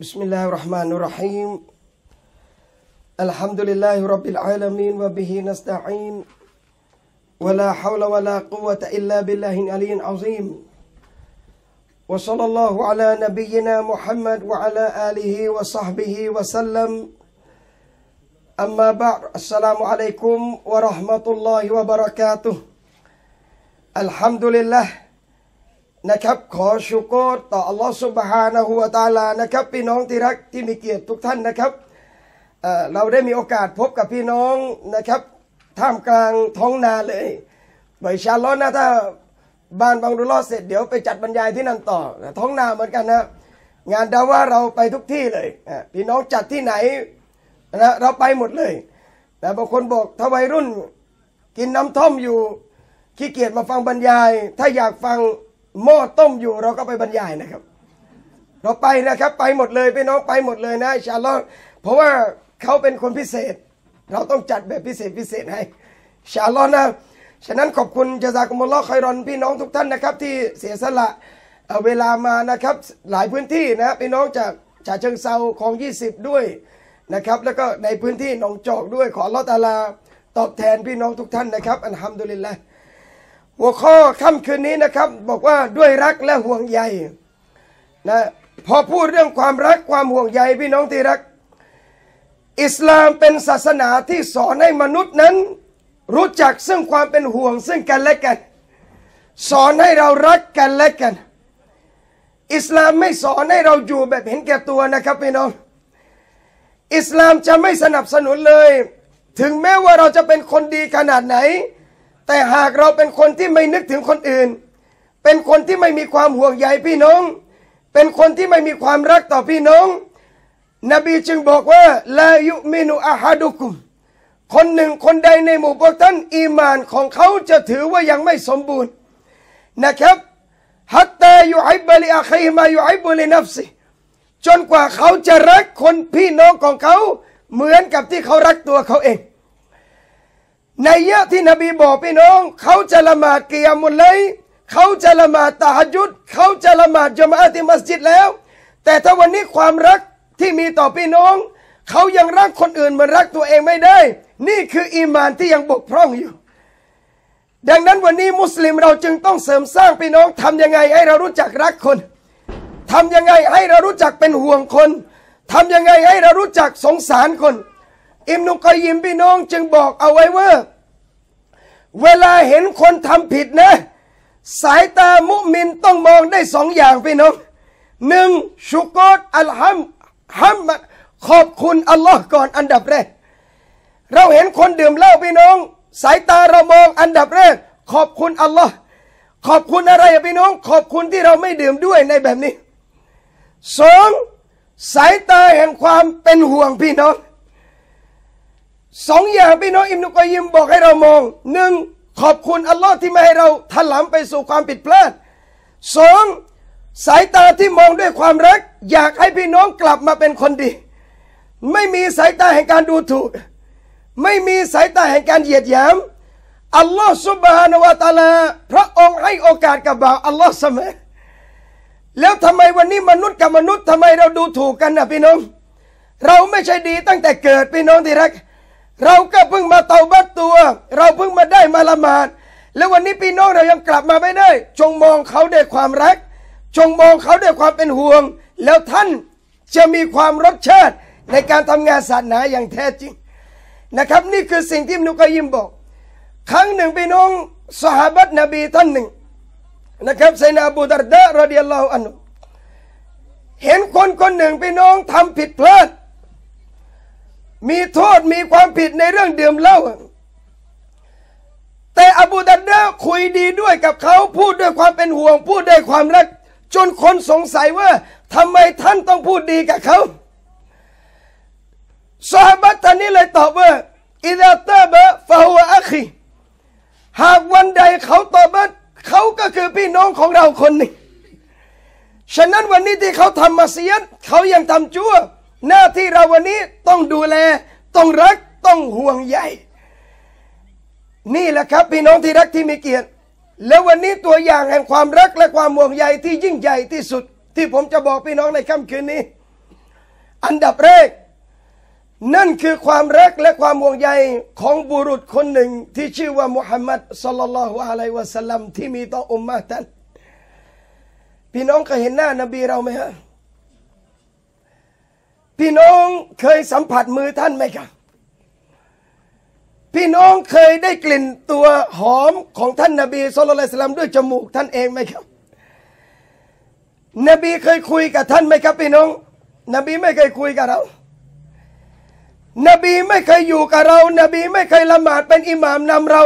بسم الله الرحمن الرحيم الحمد لله رب العالمين وبه نستعين ولا حول ولا قوة إلا بالله العلي العظيم وصلى الله على نبينا محمد وعلى آله وصحبه وسلم أما بعد السلام عليكم ورحمة الله وبركاته الحمد لله นะครับ ขอชุกรต่ออัลลอฮฺสุบฮานะฮูวะตาลานะครับ พี่น้องที่รักที่มีเกียรติทุกท่านนะครับเเราได้มีโอกาสพบกับพี่น้องนะครับท่ามกลางท้องนาเลยบอิชาลอนะถ้าบ้านบางรุลอเสร็จเดี๋ยวไปจัดบรรยายที่นั่นต่อ ท้องนาเหมือนกันนะงานดาว่าเราไปทุกที่เลยพี่น้องจัดที่ไหนนะเราไปหมดเลยแต่บางคนบอกถ้าวัยรุ่น กินน้ำท่อมอยู่ขี้เกียจมาฟังบรรยาย ถ้าอยากฟัง หม้อต้มอยู่เราก็ไปบรรยายนะครับ เราไปนะครับไปหมดเลยพี่น้องไปหมดเลยนะชาลลอฮ์เพราะว่าเขาเป็นคนพิเศษ เราต้องจัดแบบพิเศษพิเศษให้ชาลลอฮ์นะฉะนั้นขอบคุณจาซากุมุลลอฮ์คอยรอนพี่น้องทุกท่านนะครับ ที่เสียสละเเวลามานะครับหลายพื้นที่นะพี่น้องจากฉะเชิงเซาของ 20 ด้วยนะครับ แล้วก็ในพื้นที่หนองจอกด้วยขออัลอตาลา ตอบแทนพี่น้องทุกท่านนะครับ อัลฮัมดุลิลละ หัวข้อค่ำคืนนี้นะครับ บอกว่าด้วยรักและห่วงใยนะพอพูดเรื่องความรักความห่วงใยพี่น้องที่รัก อิสลามเป็นศาสนาที่สอนให้มนุษย์นั้น รู้จักซึ่งความเป็นห่วงซึ่งกันและกัน สอนให้เรารักกันและกัน อิสลามไม่สอนให้เราอยู่แบบเห็นแก่ตัวนะครับพี่น้องอิสลามจะไม่สนับสนุนเลย ถึงแม้ว่าเราจะเป็นคนดีขนาดไหน แต่หากเราเป็นคนที่ไม่นึกถึงคนอื่น เป็นคนที่ไม่มีความห่วงใยพี่น้อง เป็นคนที่ไม่มีความรักต่อพี่น้อง นบีจึงบอกว่าลายุมินุอาฮัดุคุม คนหนึ่งคนใดในหมู่พวกท่านอีมานของเขาจะถือว่ายังไม่สมบูรณ์นะครับฮัตตายุฮิบลิอาคีมายุฮิบุลินัฟซิจนกว่าเขาจะรักคนพี่น้องของเขา เหมือนกับที่เขารักตัวเขาเอง ในยะที่นบีบอกพี่น้อง เขาจะละหมาดเกิยามุลไลเขาจะละหมาดตาฮัจุดเขาจะละหมาดจามะที่มัสยิดแล้ว แต่ถ้าวันนี้ความรักที่มีต่อพี่น้อง เขายังรักคนอื่นเหมือนรักตัวเองไม่ได้ นี่คืออีมานที่ยังบกพร่องอยู่ ดังนั้นวันนี้มุสลิมเราจึงต้องเสริมสร้างพี่น้องทำยังไงให้เรารู้จักรักคนทำยังไงให้เรารู้จักเป็นห่วงคนทำยังไงให้เรารู้จักสงสารคน อิมนุกอยิมพี่น้องจึงบอกเอาไว้ว่า เวลาเห็นคนทำผิดนะ สายตามุมินต้องมองได้สองอย่างพี่น้องหนึ่งชุกรอัลฮัมฮัมขอบคุณอัลลอฮ์ก่อนอันดับแรก เราเห็นคนดื่มเหล้าพี่น้อง สายตาเรามองอันดับแรก ขอบคุณอัลลอฮ์ขอบคุณอะไรพี่น้อง ขอบคุณที่เราไม่ดื่มด้วยในแบบนี้สองสายตาแห่งความเป็นห่วงพี่น้อง สองอย่างพี่น้องอิมนุกอยิมบอกให้เรามองหนึ่งขอบคุณอัลลอฮ์ที่ไม่ให้เราถลำไปสู่ความผิดพลาดสองสายตาที่มองด้วยความรัก อยากให้พี่น้องกลับมาเป็นคนดี ไม่มีสายตาแห่งการดูถูก ไม่มีสายตาแห่งการเหยียดหยามอัลลอฮ์สุบฮานาวะตาลา พระองค์ให้โอกาสกับบ่าวอัลลอฮ์เสมอแล้วทำไมวันนี้มนุษย์กับมนุษย์ทำไมเราดูถูกกันนะพี่น้อง เราไม่ใช่ดีตั้งแต่เกิดพี่น้องที่รัก เราก็เพิ่งมาเตาบัตตัว เราเพิ่งมาได้มาละหมาด แล้ววันนี้พี่น้องเรายังกลับมาไม่ได้ จงมองเขาด้วยความรัก จงมองเขาด้วยความเป็นห่วง แล้วท่านจะมีความรสชาติในการทำงานศาสนาอย่างแท้จริงนะครับ นี่คือสิ่งที่อิบนุกอยยิมบอก ครั้งหนึ่งพี่น้องสหาบัตนบีท่านหนึ่งนะครับไซนาบูดารดะรดิยัลลอฮุอันุเห็นคนคนหนึ่งพี่น้องทำผิดพลาด มีโทษมีความผิดในเรื่องดื่มเหล้าแต่อบูดัดดะคุยดีด้วยกับเขาพูดด้วยความเป็นห่วง พูดด้วยความรัก จนคนสงสัยว่าทำไมท่านต้องพูดดีกับเขาซาบัตท่านนี้เลยตอบว่าอิดะตาบะฟะฮุอัคีหากวันใดเขาตอบัตเขาก็คือพี่น้องของเราคนหนึ่งฉะนั้นวันนี้ที่เขาทำมาเสียดเขายังทำชั่ว หน้าที่เราวันนี้ต้องดูแล ต้องรักต้องห่วงใยนี่แหละครับพี่น้องที่รักที่มีเกียรติ แล้ววันนี้ตัวอย่างแห่งความรักและความห่วงใยที่ยิ่งใหญ่ที่สุด ที่ผมจะบอกพี่น้องในค่ำคืนนี้ อันดับแรก นั่นคือความรักและความห่วงใยของบุรุษคนหนึ่งที่ชื่อว่ามุฮัมมัดสัลลัลลอฮุอะลัยวะสัลลัมที่มีต่ออุมมะท่านพี่น้องเคยเห็นหน้านบีเราไหมฮะ พี่น้องเคยสัมผัสมือท่านไหมครับพี่น้องเคยได้กลิ่นตัวหอมของท่านนบีสุลต่านด้วยจมูกท่านเองไหมครับ นบีเคยคุยกับท่านไหมครับ พี่น้อง นบีไม่เคยคุยกับเรา นบีไม่เคยอยู่กับเรา นบีไม่เคยละหมาดเป็นอิหมามนำเรา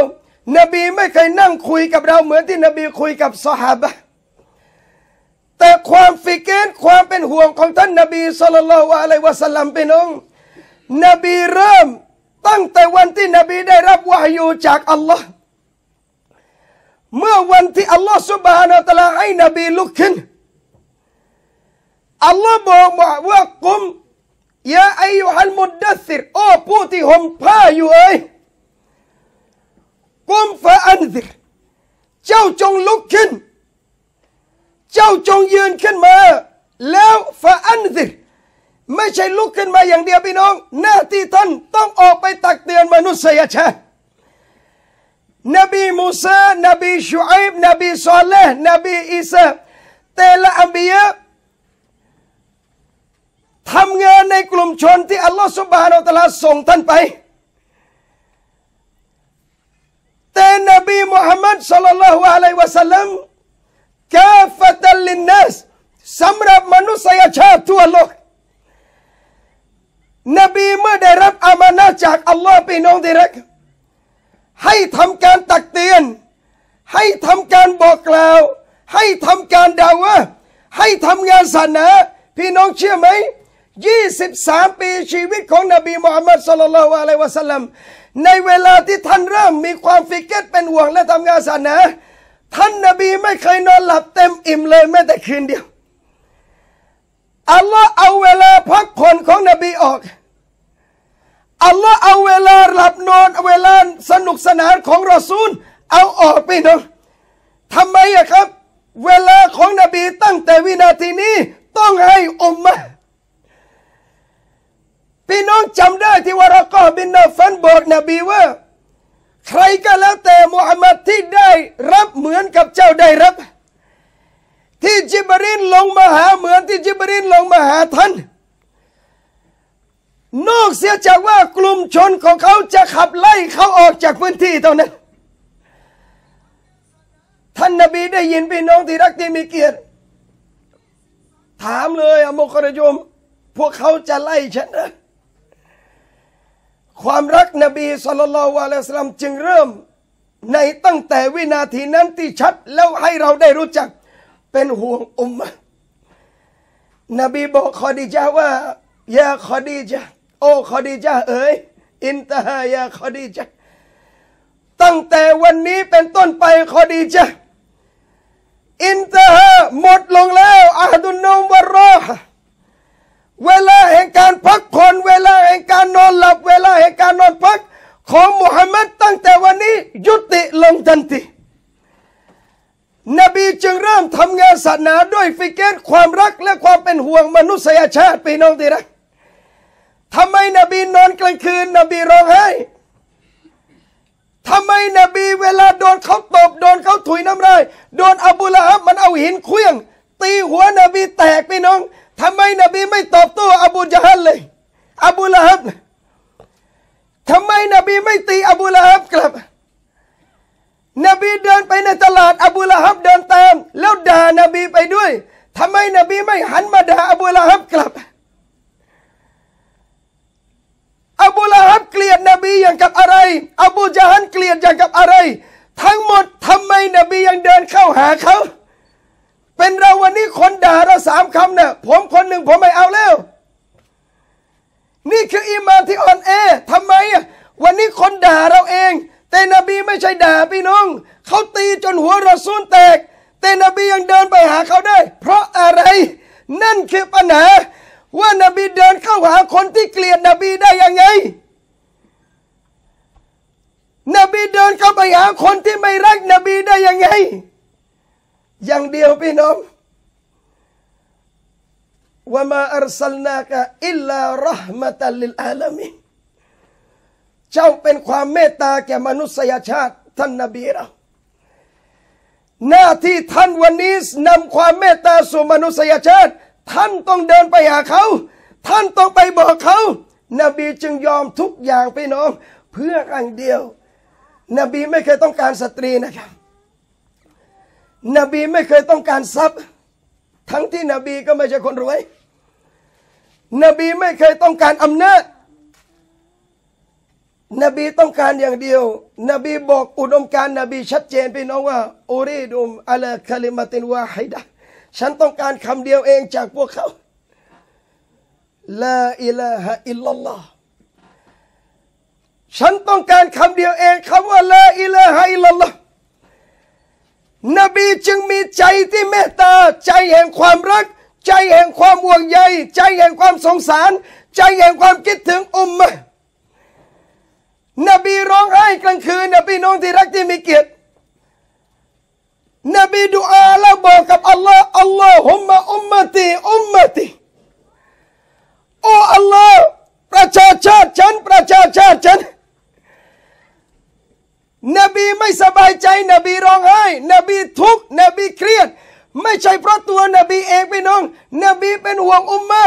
นบีไม่เคยนั่งคุยกับเราเหมือนที่นบีคุยกับสหาย แต่ความฟิกเกนความเป็นห่วงของท่านนบีสุลต่านละอะลัยวะสัลลัมพี่น้องนบีเริ่มตั้งแต่วันที่นบีได้รับวายูจากอัลลอฮ์เมื่อวันที่อัลลอฮ์สุบฮานาตะลาให้นบีลุกขึ้นอัลลอฮ์บอกว่ากุมยาอายุฮัลมุดดัสิรโอ้ผู้ที่ห่มผ้าอยู่เอ้ยกุมฟะอันซิรเจ้าจงลุกขึ้น เจ้าจงยืนขึ้นมา แล้วฟะอันซิรไม่ใช่ลุกขึ้นมาอย่างเดียวพี่น้อง หน้าที่ท่านต้องออกไปตักเตือนมนุษยชาตินบีมูซานบีชูอัยบนบีซอลเลห์นบีอีสาแต่ละอัมบียะทำงานในกลุ่มชนที่อัลลอฮฺสุบฮานาอัลลอฮส่งท่านไป แต่นบีมุฮัมมัดสัลลัลลอฮุอะลัยวะสัลลัม กาฟตัลลินนัสสำหรับมนุษยชาติทั่วโลกนบีเมื่อได้รับอามานะจากอัลลอฮ์พี่น้องที่รักให้ทำการตักเตือน ให้ทำการบอกกล่าว ให้ทำการดาวะให้ทำงานศาสนา พี่น้องเชื่อไหม 23 ปีชีวิตของนบีมุฮัมมัดสุลลัลอะลัยวะสัลลัมในเวลาที่ท่านเริ่มมีความฟิกเกตเป็นห่วงและทำงานศาสนา ท่านนบีไม่เคยนอนหลับเต็มอิ่มเลยแม้แต่คืนเดียวอัลลอฮ์เอาเวลาพักผ่อนของนบีออกอัลลอฮ์เอาเวลาหลับนอนเวลาสนุกสนานของรอซูล เอาออกไปเนาะทำไมอะครับ เวลาของนบีตั้งแต่วินาทีนี้ต้องให้อุมมะพี่น้องจำได้ที่วารากอบินนาฟันบอกนบีว่า ใครก็แล้วแต่มุฮัมมัดที่ได้รับเหมือนกับเจ้าได้รับ ที่จิบรินลงมาหาเหมือนที่จิบรินลงมาหาท่าน นอกเสียจากว่ากลุ่มชนของเขาจะขับไล่เขาออกจากพื้นที่เท่านั้น ท่านนบีได้ยินพี่น้องที่รักที่มีเกียรติ ถามเลยอะโมกรยม พวกเขาจะไล่ฉันนะ ความรักนบีสุลต่านละวะลัยสลัมจึงเริ่มในตั้งแต่วินาทีนั้นที่ชัดแล้วให้เราได้รู้จักเป็นห่วงอุมมะนบีบอกขอดีจ้าว่ายาขอดีจ้าโอ้ขอดีจ้าเอ๋ยอินตาฮายาขอดีจ้าตั้งแต่วันนี้เป็นต้นไปขอดีจ้าอินตาฮาหมดลงแล้วอาดุนนมวรอฮ เวลาแห่งการพักผ่อนเวลาแห่งการนอนหลับ เวลาแห่งการนอนพัก ของมุฮัมมัดตั้งแต่วันนี้ยุติลงทันทีนบีจึงเริ่มทำงานศาสนาด้วยฟิกเกตความรักและความเป็นห่วงมนุษยชาติพี่น้องที่รักทำไมนบีนอนกลางคืน นบีร้องไห้ทำไมนบีเวลาโดนเขาตบโดนเขาถุยน้ำลายโดนอบูละฮับมันเอาหินเคลื่องตีหัวนบีแตกพี่น้อง ทำไมนบีไม่ตอบโต้อบูจฮัลเลย อบูละฮับทำไมนบีไม่ตีอบูละฮับกลับ นบีเดินไปในตลาดอบูละฮับเดินตาม แล้วด่านบีไปด้วยทำไมนบีไม่หันมาด่าอบูละฮับกลับ อบูละฮับเกลียดนบีอย่างกับอะไร อบูจาฮันเกลียดอย่างกับอะไร ทั้งหมดทำไมนบียังเดินเข้าหาเขา เป็นเราวันนี้คนด่าเราสามคำเนี่ยผมคนหนึ่งผมไม่เอาแล้ว นี่คืออิมานที่อ่อนแอทำไมอะวันนี้คนด่าเราเอง แต่นบีไม่ใช่ด่าพี่น้องเขาตีจนหัวเรอซูลแตก แต่นบียังเดินไปหาเขาได้ เพราะอะไร นั่นคือปัญหา ว่านบีเดินเข้าหาคนที่เกลียดนบีได้ยังไง นบีเดินเข้าไปหาคนที่ไม่รักนบีได้ยังไง อย่างเดียวพี่น้องว่ามาอัลสลนากะอิลลารหมะตัลลิลอาลามินเจ้าเป็นความเมตตาแก่มนุษยชาติ ท่านนบีเราหน้าที่ท่านวันนี้นำความเมตตาสู่มนุษยชาติ ท่านต้องเดินไปหาเขา ท่านต้องไปบอกเขา นบีจึงยอมทุกอย่างไปน้อง เพื่ออันเดียว นบีไม่เคยต้องการสตรีนะครับ นบีไม่เคยต้องการทรัพย์ ทั้งที่นบีก็ไม่ใช่คนรวย นบีไม่เคยต้องการอำนาจ นบีต้องการอย่างเดียว นบีบอกอุดมการนบีชัดเจนไปน้องว่าอูรีดุมอัลคลิมตินวาฮิดะฉันต้องการคำเดียวเองจากพวกเขาลาอิลาฮะอิลลัลลอฮ์ฉันต้องการคำเดียวเองคำว่าลาอิลาฮะอิลลัลลอฮ์ นบีจึงมีใจที่เมตตา ใจแห่งความรัก ใจแห่งความห่วงใย ใจแห่งความสงสาร ใจแห่งความคิดถึงอุมมะนบีร้องไห้กลางคืนนบีน้องที่รักที่มีเกียรตินบีดูอาแล้วบอกกับอัลลอฮ์อัลลอฮุมะอุมมะตีอุมมะตีโอ้อัลลอฮ์ประชาชาติฉันประชาชาติฉัน นบีไม่สบายใจ นบีร้องไห้ นบีทุกข์นบีเครียด ไม่ใช่เพราะตัวนบีเองพี่น้อง นบีเป็นห่วงอุมมะ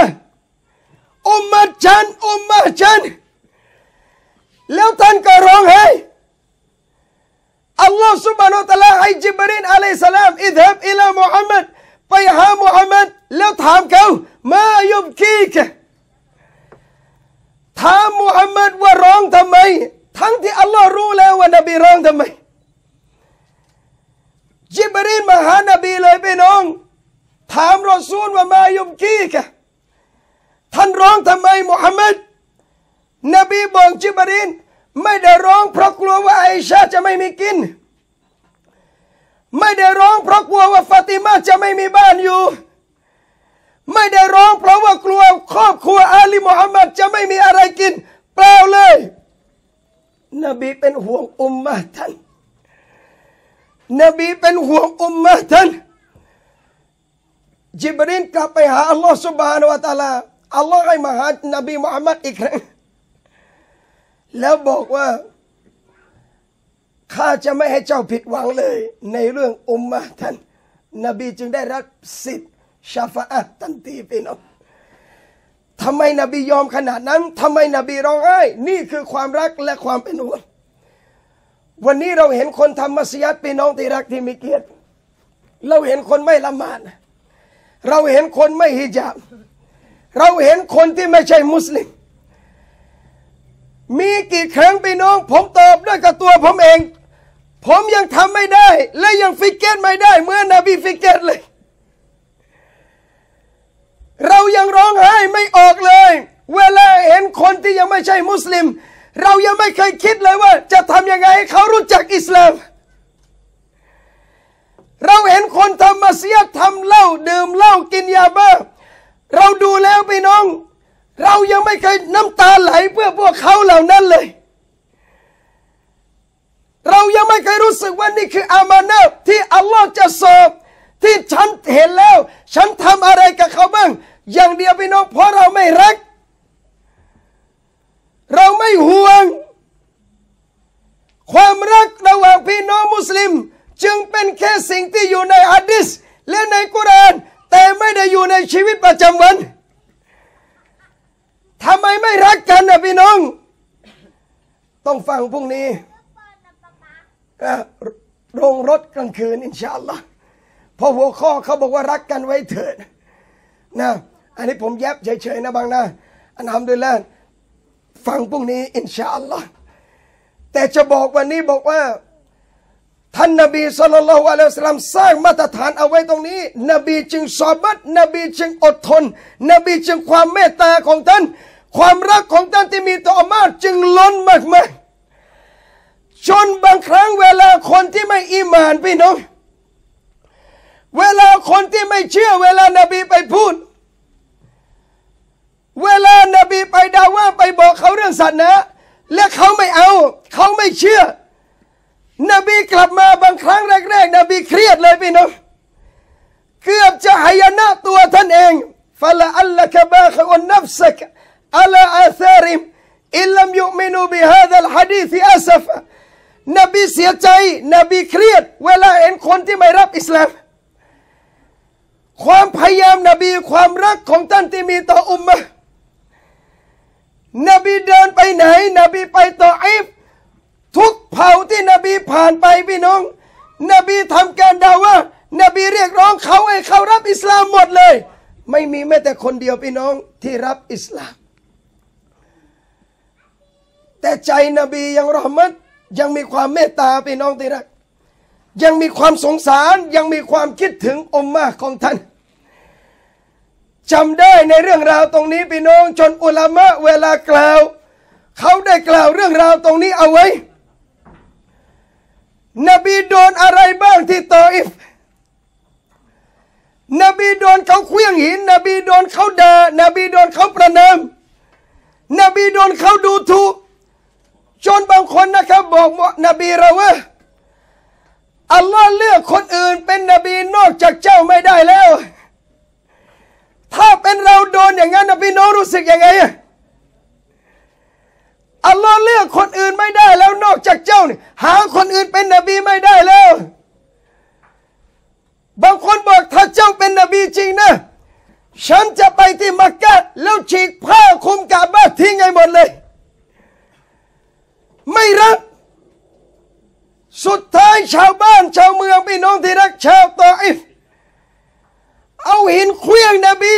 อุมมะฉันอุมมะฉัน แล้วท่านก็ร้องไห้อัลลอฮ์ سبحانه และ تعالى ให้จิบรีนอะลัยฮิสสลามอิดฮับอิลามุฮัมมัดไปหามุฮัมมัดแล้วถามเขามายุบคีกถามมุฮัมมัดว่าร้องทำไม ทั้งที่อัลลอฮ์รู้แล้วว่านบีร้องทำไมจิบรีนมาหานบีเลยพี่น้อง ถามรอซูลว่ามายุบคีกท่านร้องทำไมมุฮัมมัดนบีบอกจิบรีนไม่ได้ร้องเพราะกลัวว่าไอชาจะไม่มีกิน ไม่ได้ร้องเพราะกลัวว่าฟาติมาจะไม่มีบ้านอยู่ ไม่ได้ร้องเพราะว่ากลัวครอบครัวอาลีมุฮัมมัดจะไม่มีอะไรกิน เปล่าเลย นบีเป็นห่วงอุมมะท่าน นบีเป็นห่วงอุมมะท่าน จิบรินกลับไปหาอัลลอฮ์ سبحانه และ تعالى อัลลอฮ์ให้มาหานบีมุฮัมมัดอีกครั้ง แล้วบอกว่าข้าจะไม่ให้เจ้าผิดหวังเลย ในเรื่องอุมมะท่าน นบีจึงได้รับสิทธิ์ชาฟะตันทีพี่น้อง ทำไมนบียอมขนาดนั้นทำไมนบีร้องไห้ นี่คือความรักและความเป็นห่วงวันนี้เราเห็นคนทำมัสยิดพี่น้องที่รักที่มีเกียรติ เราเห็นคนไม่ละหมาดเราเห็นคนไม่ฮิญาบ เราเห็นคนที่ไม่ใช่มุสลิม มีกี่ครั้งพี่น้อง ผมตอบด้วยกับตัวผมเอง ผมยังทำไม่ได้ และยังฟิกเกตไม่ได้ เมื่อนบีฟิกเกตเลย เรายังร้องไห้ไม่ออกเลย เวลาเห็นคนที่ยังไม่ใช่มุสลิม เรายังไม่เคยคิดเลยว่า จะทำยังไงให้เขารู้จักอิสลาม เราเห็นคนทำมาเสียทำเหล้าดื่มเหล้ากินยาบ้าเราดูแล้วพี่น้อง เรายังไม่เคยน้ำตาไหลเพื่อพวกเขาเหล่านั้นเลย เรายังไม่เคยรู้สึกว่านี่คืออามานะที่อัลลอฮ์จะสอบที่ฉันเห็นแล้ว ฉันทำอะไร อย่างเดียวพี่น้องเพราะเราไม่รัก เราไม่ห่วง ความรักระหว่างพี่น้องมุสลิม จึงเป็นแค่สิ่งที่อยู่ในอะดิษและในกุรานแต่ไม่ได้อยู่ในชีวิตประจำวันทำไมไม่รักกันนะพี่น้อง ต้องฟังพรุ่งนี้โรงรถกลางคืนอินชาอัลลอฮ์พอหัวข้อเขาบอกว่ารักกันไว้เถิดนะ อันนี้ผมแยบเฉยๆนะบางนะอันทำด้วยแล้วฟังพรุ่งนี้อินชาอัลลอฮ์แต่จะบอกวันนี้บอกว่า ท่านนบีสุลต่านละอัลลอฮฺสร้างมาตรฐานเอาไว้ตรงนี้ นบีจึงสอบัตนบีจึงอดทน นบีจึงความเมตตาของท่าน ความรักของท่านที่มีต่อมาจึงล้นมากมายจนบางครั้งเวลาคนที่ไม่อิมานพี่น้องเวลาคนที่ไม่เชื่อเวลานบีไปพูด เวลานบีไปดาว่าไปบอกเขาเรื่องศาสนาและเขาไม่เอา เขาไม่เชื่อ นบีกลับมาบางครั้งแรก ๆ นบีเครียดเลยพี่น้องเกือบจะหายนะตัวท่านเองฟะละอัลละกบาขอนนับสักعلى آثارهم إن لم يؤمنوا بهذا الحديث أسفا นบีเสียใจ นบีเครียด เวลาเห็นคนที่ไม่รับอิสลามความพยายามนบีความรักของท่านที่มีต่อأمة นบีเดินไปไหน นบีไปตออิฟทุกเผ่าที่นบีผ่านไปพี่น้อง นบีทำการدعوة นบีเรียกร้องเขาให้เขารับอิสลามหมดเลย ไม่มีแม้แต่คนเดียวพี่น้องที่รับอิสลาม แต่ใจนบียังรอมัดยังมีความเมตตาพี่น้องที่รัก ยังมีความสงสารยังมีความคิดถึงอมมาของท่าน จำได้ในเรื่องราวตรงนี้พี่น้องจนอุลามะเวลากล่าว เขาได้กล่าวเรื่องราวตรงนี้เอาไว้ นบีโดนอะไรบ้างที่ตออิฟนบีโดนเขาเคลี้ยงหิน นบีโดนเขาด่านบีโดนเขาประนาม นบีโดนเขาดูถูกจนบางคนนะครับบอกว่านบีเราว่าอัลลอฮ์เลือกคนอื่นเป็นนบีนอกจากเจ้าไม่ได้แล้ว ถ้าเป็นเราโดนอย่างนั้นนบีน้องรู้สึกยังไงอัลลอฮ์เลือกคนอื่นไม่ได้แล้วนอกจากเจ้านี่หาคนอื่นเป็นนบีไม่ได้แล้ว บางคนบอกถ้าเจ้าเป็นนบีจริงนะ ฉันจะไปที่มักกะแล้วฉีกผ้าคลุมกาบะทิ้งให้หมดเลย ไม่รัก สุดท้ายชาวบ้านชาวเมืองพี่น้องที่รักชาวตออิฟ เอาหินเคลี้ยงนบี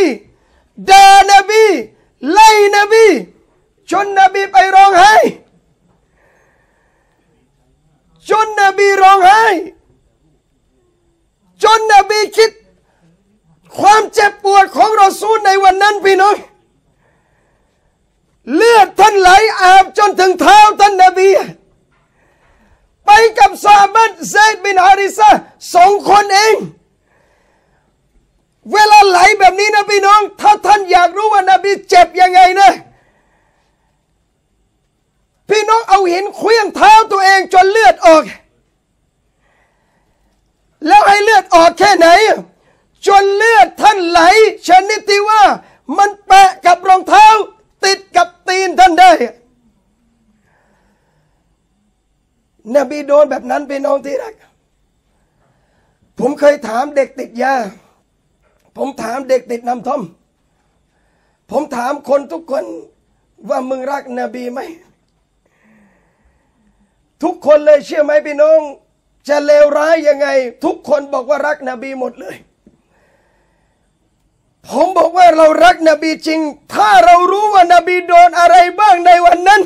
ด่านบีไล่นบีจนนบีไปร้องไห้จนนบีร้องไห้จนนบีคิด ความเจ็บปวดของรอซูลในวันนั้นพี่น้องเลือดท่านไหลอาบจนถึงเท้าท่านนบี ไปกับซาบัตเซดบินฮาริซาสองคนเอง เวลาไหลแบบนี้นะพี่น้อง ถ้าท่านอยากรู้ว่านบีเจ็บยังไงนะ พี่น้องเอาหินเคลี้ยงเท้าตัวเองจนเลือดออก แล้วให้เลือดออกแค่ไหน จนเลือดท่านไหล ชนิดที่ว่ามันแปะกับรองเท้า ติดกับตีนท่านได้ นบีโดนแบบนั้นเป็นน้องที่รัก ผมเคยถามเด็กติดยา ผมถามเด็กติดน้ำท่อม ผมถามคนทุกคนว่ามึงรักนบีไหม ทุกคนเลยเชื่อไหมพี่น้อง จะเลวร้ายยังไง ทุกคนบอกว่ารักนบีหมดเลย ผมบอกว่าเรารักนบีจริง ถ้าเรารู้ว่านบีโดนอะไรบ้างในวันนั้น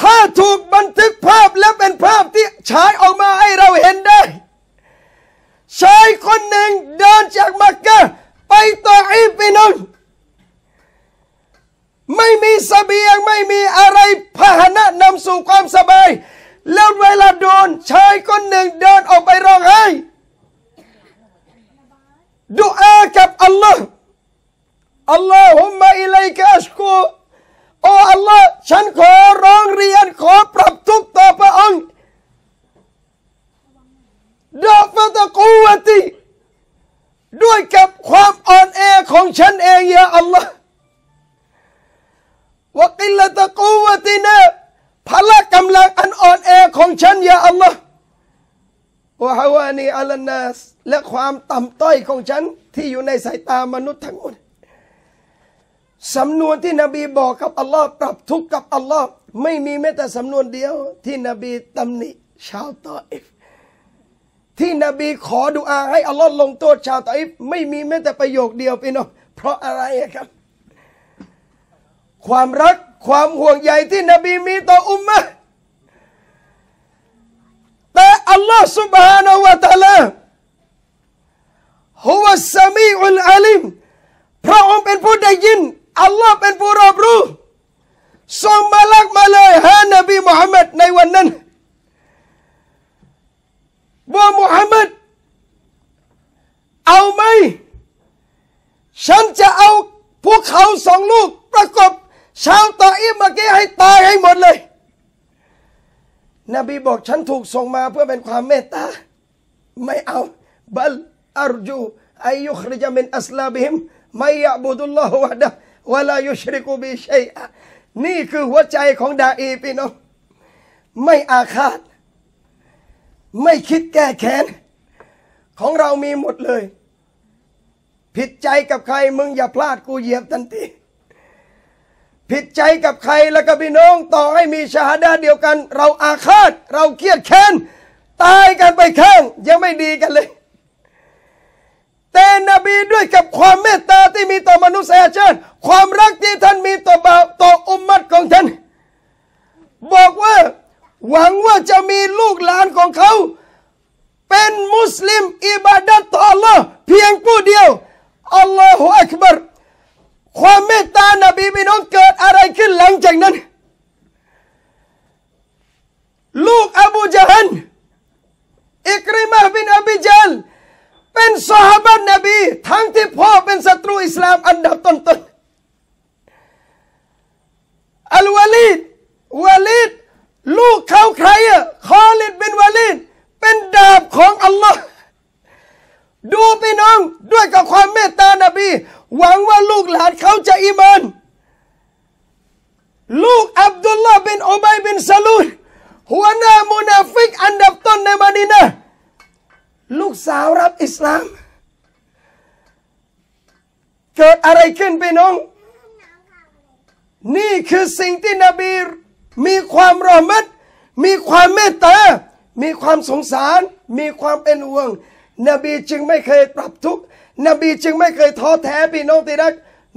ถ้าถูกบันทึกภาพและเป็นภาพที่ฉายออกมาให้เราเห็นได้ ชายคนหนึ่งเดินจากมักกะไปต่ออีปีนึงไม่มีสเสบียงไม่มีอะไรพาหนะนำสู่ความสบาย แล้วเวลาโดนชายคนหนึ่งเดินออกไปร้องไห้ดุอากับอัลลอฮ์อัลลอฮุมะอิลัยกะอัชกูโอ้อัลลอฮ์ฉันขอร้องเรียนขอปรับทุกต่อพระองค์ ดอฟตะกูวติด้วยกับความอ่อนแอของฉันเองยาอัลลอฮ์วกิลตะกูวตินะพละกำลังอันอ่อนแอของฉันยาอัลลอฮ์วะฮาวานีอัลนัสและความต่ำต้อยของฉันที่อยู่ในสายตามนุษย์ทั้งหมดสำนวนที่นบีบอกกับอัลลอฮ์ปรับทุกข์กับอัลลอฮ์ไม่มีแม้แต่สำนวนเดียวที่นบีตำหนิชาวตออิฟ ที่นบีขอดุอาให้อัลลอฮ์ลงโทษชาวตออิฟไม่มีแม้แต่ประโยคเดียวพี่น้องเพราะอะไรครับ ความรักความห่วงใยที่นบีมีต่ออุมมะแต่อัลลอฮ์ سبحانه และ تعالى ฮุวสมีอุลอาลิมพระองค์เป็นผู้ได้ยิน อัลลอฮ์เป็นผู้รอบรู้ส่งมาลักมาเลยฮะนบีมุฮัมมัดในวันนั้น เขาสองลูกประกบชาวตออิมเมื่อกี้ให้ตายให้หมดเลย นบีบอกฉันถูกส่งมาเพื่อเป็นความเมตตา ไม่เอาบัลอารจูอายุคริจามินอัสลาบิมไม่ยะบุดุลลอฮฺวะดะวะลายุชริกุบิชัยนี่คือหัวใจของดาอีพี่น้องไม่อาฆาต ไม่คิดแก้แค้น ของเรามีหมดเลย ผิดใจกับใครมึงอย่าพลาดกูเหยียบทันทีผิดใจกับใครแล้วก็พี่น้องต่อให้มีชาดาเดียวกัน เราอาฆาต เราเกลียดแค้นตายกันไปข้างยังไม่ดีกันเลย แต่นบีด้วยกับความเมตตาที่มีต่อมนุษยชาติความรักที่ท่านมีต่อบ่าวต่ออุมมัตของท่าน บอกว่าหวังว่าจะมีลูกหลานของเขา เป็นมุสลิมอิบาดัตต่อ Allah เพียงผู้เดียว อัลลอฮฺอักบารความเมตตานบีพี่น้องเกิดอะไรขึ้นหลังจากนั้น ลูกอบูจาฮันอิกริมาบินอบิจัลเป็นสหบันนบี ทั้งที่พ่อเป็นศัตรูอิสลามอันดับต้นๆอัลวาลีดวาลีดลูกเขาใครอะคอลิดบินวาลีดเป็นดาบของอัลลอฮ์ ดูพี่น้องด้วยกับความเมตตานบี หวังว่าลูกหลานเขาจะอิมาน ลูกอับดุลลาห์บินอุบัยบินซาลูลหัวหน้าمنافقอันดับต้นในมาดินะลูกสาวรับอิสลาม เกิดอะไรขึ้นพี่น้อง นี่คือสิ่งที่นบีมีความرحمةมีความเมตตา มีความสงสาร มีความเป็นห่วง นบีจึงไม่เคยปรับทุกข์นบีจึงไม่เคยท้อแท้พี่น้องที่รัก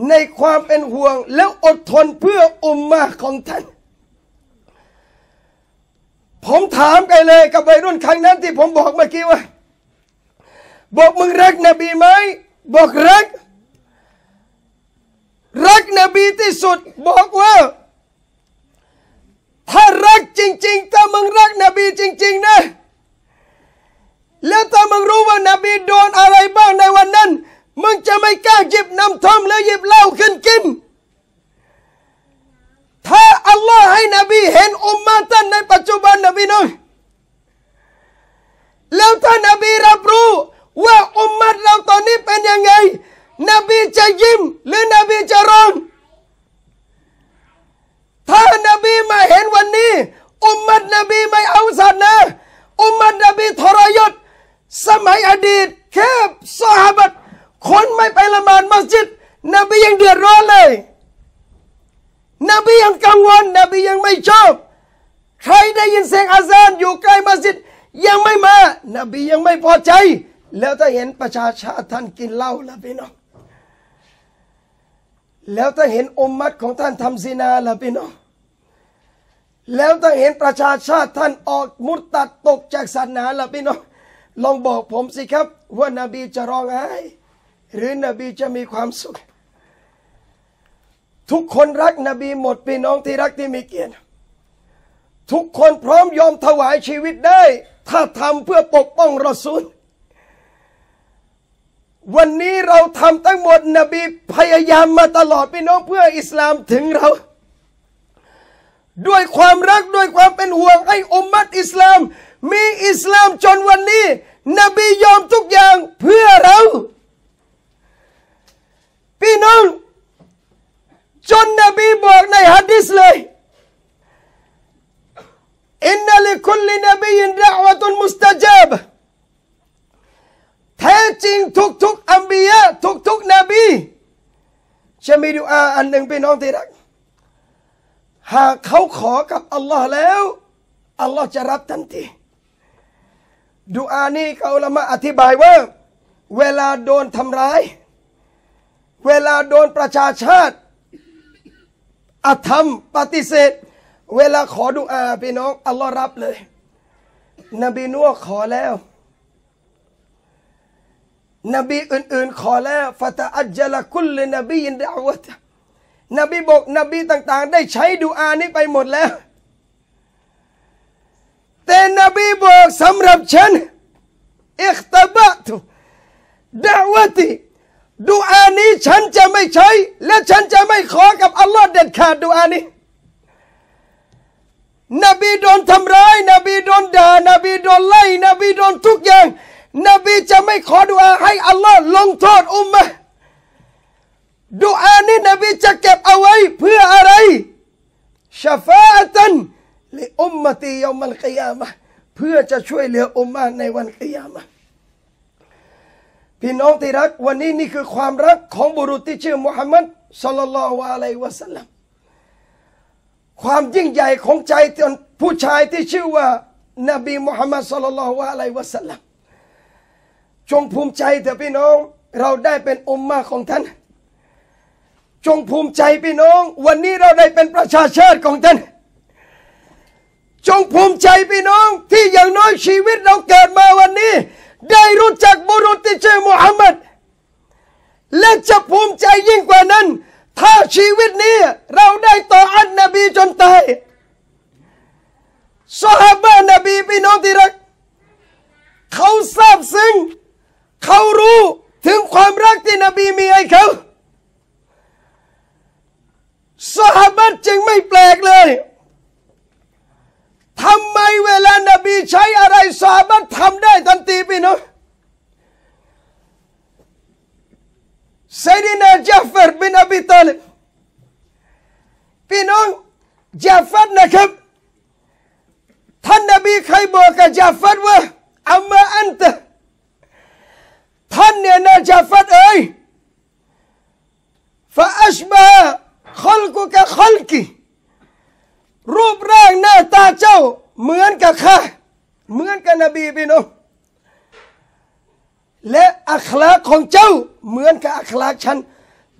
ในความเป็นห่วง แล้วอดทนเพื่ออุมมาของท่าน ผมถามกันเลยกับวัยรุ่นครั้งนั้นที่ผมบอกเมื่อกี้ว่า บอกมึงรักนบีไหมบอกรัก รักนบีที่สุด บอกว่า ถ้ารักจริง ๆ ถ้ามึงรักนบีจริง ๆ นะ แล้วถ้ามึงรู้ว่านบีโดนอะไรบ้างในวันนั้น มึงจะไม่กล้าหยิบน้ำท่อมแล้วหยิบเหล้าขึ้นกิน ถ้าอัลลอฮ์ให้นบีเห็นอุมมาท่านในปัจจุบันนบีน้อยแล้วถ้านบีรับรู้ว่าอุมมัดเราตอนนี้เป็นยังไง นบีจะยิ้ม หรือนบีจะร้องถ้านบีมาเห็นวันนี้ อุมมัดนบีไม่เอาศาสนาอุมมัดนบีทรยศ สมัยอดีตแค่สหบัตคนไม่ไปละหมาดมัสยิด นบียังเดือดร้อนเลย นบียังกังวล นบียังไม่ชอบ ใครได้ยินเสียงอาซานอยู่ใกล้มัสยิดยังไม่มา นบียังไม่พอใจ แล้วถ้าเห็นประชาชาติท่านกินเหล้าล่ะพี่น้องแล้วถ้าเห็นอมมัดของท่านทำซินาล่ะพี่น้องแล้วถ้าเห็นประชาชาติท่านออกมุตตัดตกจากศาสนาล่ะพี่น้อง ลองบอกผมสิครับ ว่านาบีจะร้องไห้หรือนบีจะมีความสุข ทุกคนรักนบีหมดพี่น้องที่รักที่มีเกียรติทุกคนพร้อมยอมถวายชีวิตได้ ถ้าทำเพื่อปกป้องรอซูลวันนี้เราทำทั้งหมดนบีพยายามมาตลอดพี่น้องเพื่ออิสลามถึงเรา ด้วยความรักด้วยความเป็นห่วงให้อุมมัตอิสลาม มีอิสลามจนวันนี้ นบียอมทุกอย่างเพื่อเรา พี่น้องจนนบีบอกในฮะดิษเลยอินนัลิคุลนบีอินดะวะตุนมุสตาจาบแท้จริงทุกๆอัมบียะทุกๆนบีจะมีดุอาอันหนึ่งพี่น้องที่รักหากเขาขอกับอัลลอฮ์แล้ว อัลลอฮ์จะรับทันที ดุอานี้เขาละมาอธิบายว่า เวลาโดนทำร้าย เวลาโดนประชาชาติอธรรมปฏิเสธ เวลาขอดุอาพี่น้องอัลลอฮ์รับเลย นบีนัวขอแล้ว นบีอื่น ๆ ขอแล้วฟาตาอัจละคุลนบีอินดาวะตนบีบอกนบีต่าง ๆ ได้ใช้ดุอานี้ไปหมดแล้ว แต่นบีบอกสำหรับฉันอิคตบะตุดาวติดุอานี้ฉันจะไม่ใช้ และฉันจะไม่ขอกับอัลลอฮ์เด็ดขาดดุอานี้นบีโดนทำร้าย นบีโดนด่านบีโดนไล่นบีโดนทุกอย่าง นบีจะไม่ขอดุอาให้อัลลอฮ์ลงโทษอุมมะดุอานี้นบีจะเก็บเอาไว้เพื่ออะไรชฟาตัน ลิอุมมตียอมัลกิยามะเพื่อจะช่วยเหลืออุมมะในวันกิยามะพี่น้องที่รักวันนี้นี่คือความรักของบุรุษที่ชื่อมุฮัมมัดสัลลัลลอฮุอะลัยวะสัลลัมความยิ่งใหญ่ของใจผู้ชายที่ชื่อว่านบีมุฮัมมัดสัลลัลลอฮุอะลัยวะสัลลัมจงภูมิใจเถอะพี่น้องเราได้เป็นอุมมะของท่าน จงภูมิใจพี่น้อง วันนี้เราได้เป็นประชาชาติของท่าน จงภูมิใจพี่น้อง ที่อย่างน้อยชีวิตเราเกิดมาวันนี้ ได้รู้จักบุรุษที่ชื่อมุฮัมมัดและจะภูมิใจยิ่งกว่านั้น ถ้าชีวิตนี้เราได้ต่ออันนบีจนตายสหายบ้านนบีพี่น้องที่รัก เขาทราบซึ้งเขารู้ถึงความรักที่นบีมีให้เขาสหายบ้านจึงไม่แปลกเลย ทำไมเวลานบีใช้อะไรสหายทำได้ทันทีพี่น้องไซดินาจาฟร์บินอบีตาลพี่น้องจาฟร์นะครับท่านนบีเคยบอกกับจาฟร์ว่าأما أنتท่านเนี่ยนะจาฟร์เอ้ยفأشبه خلقك خلقي รูปร่างหน้าตาเจ้า เหมือนกับข้าเหมือนกับนบีพี่น้องและأخلاقของเจ้า เหมือนกับอัคลาฉัน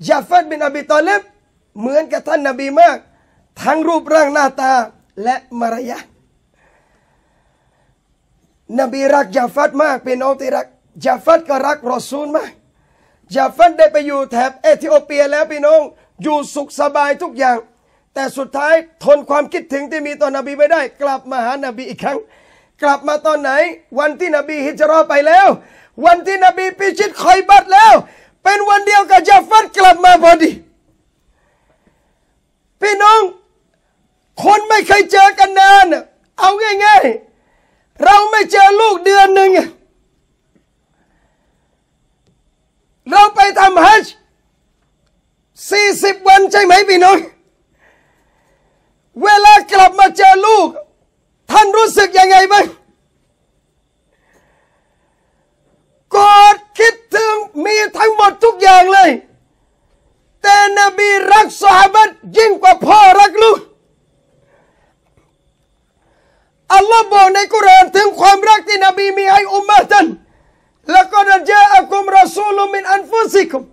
ยาฟัดบินอบีตอเลบเหมือนกับท่านนบีมาก ทั้งรูปร่างหน้าตาและมารยาทนบีรักยาฟัดมากเป็นน้องที่รักยาฟัดก็รักรอซูลมากยาฟัดได้ไปอยู่แถบเอธิโอเปียแล้วพี่น้อง อยู่สุขสบายทุกอย่าง แต่สุดท้ายทนความคิดถึงที่มีต่อนบีไม่ได้ กลับมาหานบีอีกครั้ง กลับมาตอนไหน วันที่นบีฮิจรอไปแล้ว วันที่นบีพิชิตคอยบัตแล้ว เป็นวันเดียวกับจาฟัดกลับมาพอดีพี่น้อง คนไม่เคยเจอกันนาน เอาง่ายๆ เราไม่เจอลูกเดือนหนึ่งเราไปทำฮัจสี่สิบวันใช่ไหมพี่น้อง กลับมาเจอลูก ท่านรู้สึกยังไงบ้างกอดคิดถึงมีทั้งหมดทุกอย่างเลย แต่นบีรักสหบัตยิ่งกว่าพ่อรักลูกอัลลอฮ์บอกในกุรานถึงความรักที่นบีมีให้อุมมะท่านแล้วก็จะเจออักุมรอซูลุมินอันฟุซิคุม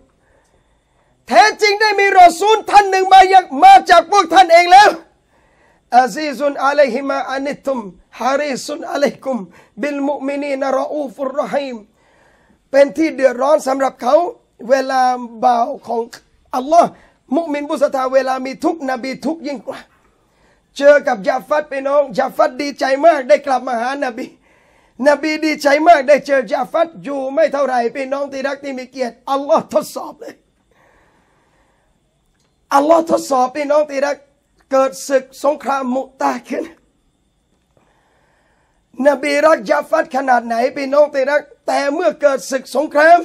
แท้จริงได้มีรอซูลท่านหนึ่งมาจากมาจากพวกท่านเองแล้ว อาซีซุนอะลัยฮิมาอานิตุมฮาริซุนอะลัยกุมบิลมุมินีนรอูฟุรรหีมเป็นที่เดือดร้อนสำหรับเขา เวลาบ่าวของอัลลอฮ์มุมินบุษธาเวลามีทุกนบีทุกยิ่งกว่า เจอกับยาฟัดไปน้องยาฟัดดีใจมากได้กลับมาหานบี นบีดีใจมากได้เจอยาฟัดอยู่ไม่เท่าไหร่พี่น้องที่รักที่มีเกียรติอัลลอฮ์ทดสอบเลยอัลลอฮ์ทดสอบพี่น้องที่รัก เกิดศึกสงครามมุตาขึ้น นบีรักยาฟัดขนาดไหนพี่น้องที่รัก แต่เมื่อเกิดศึกสงคราม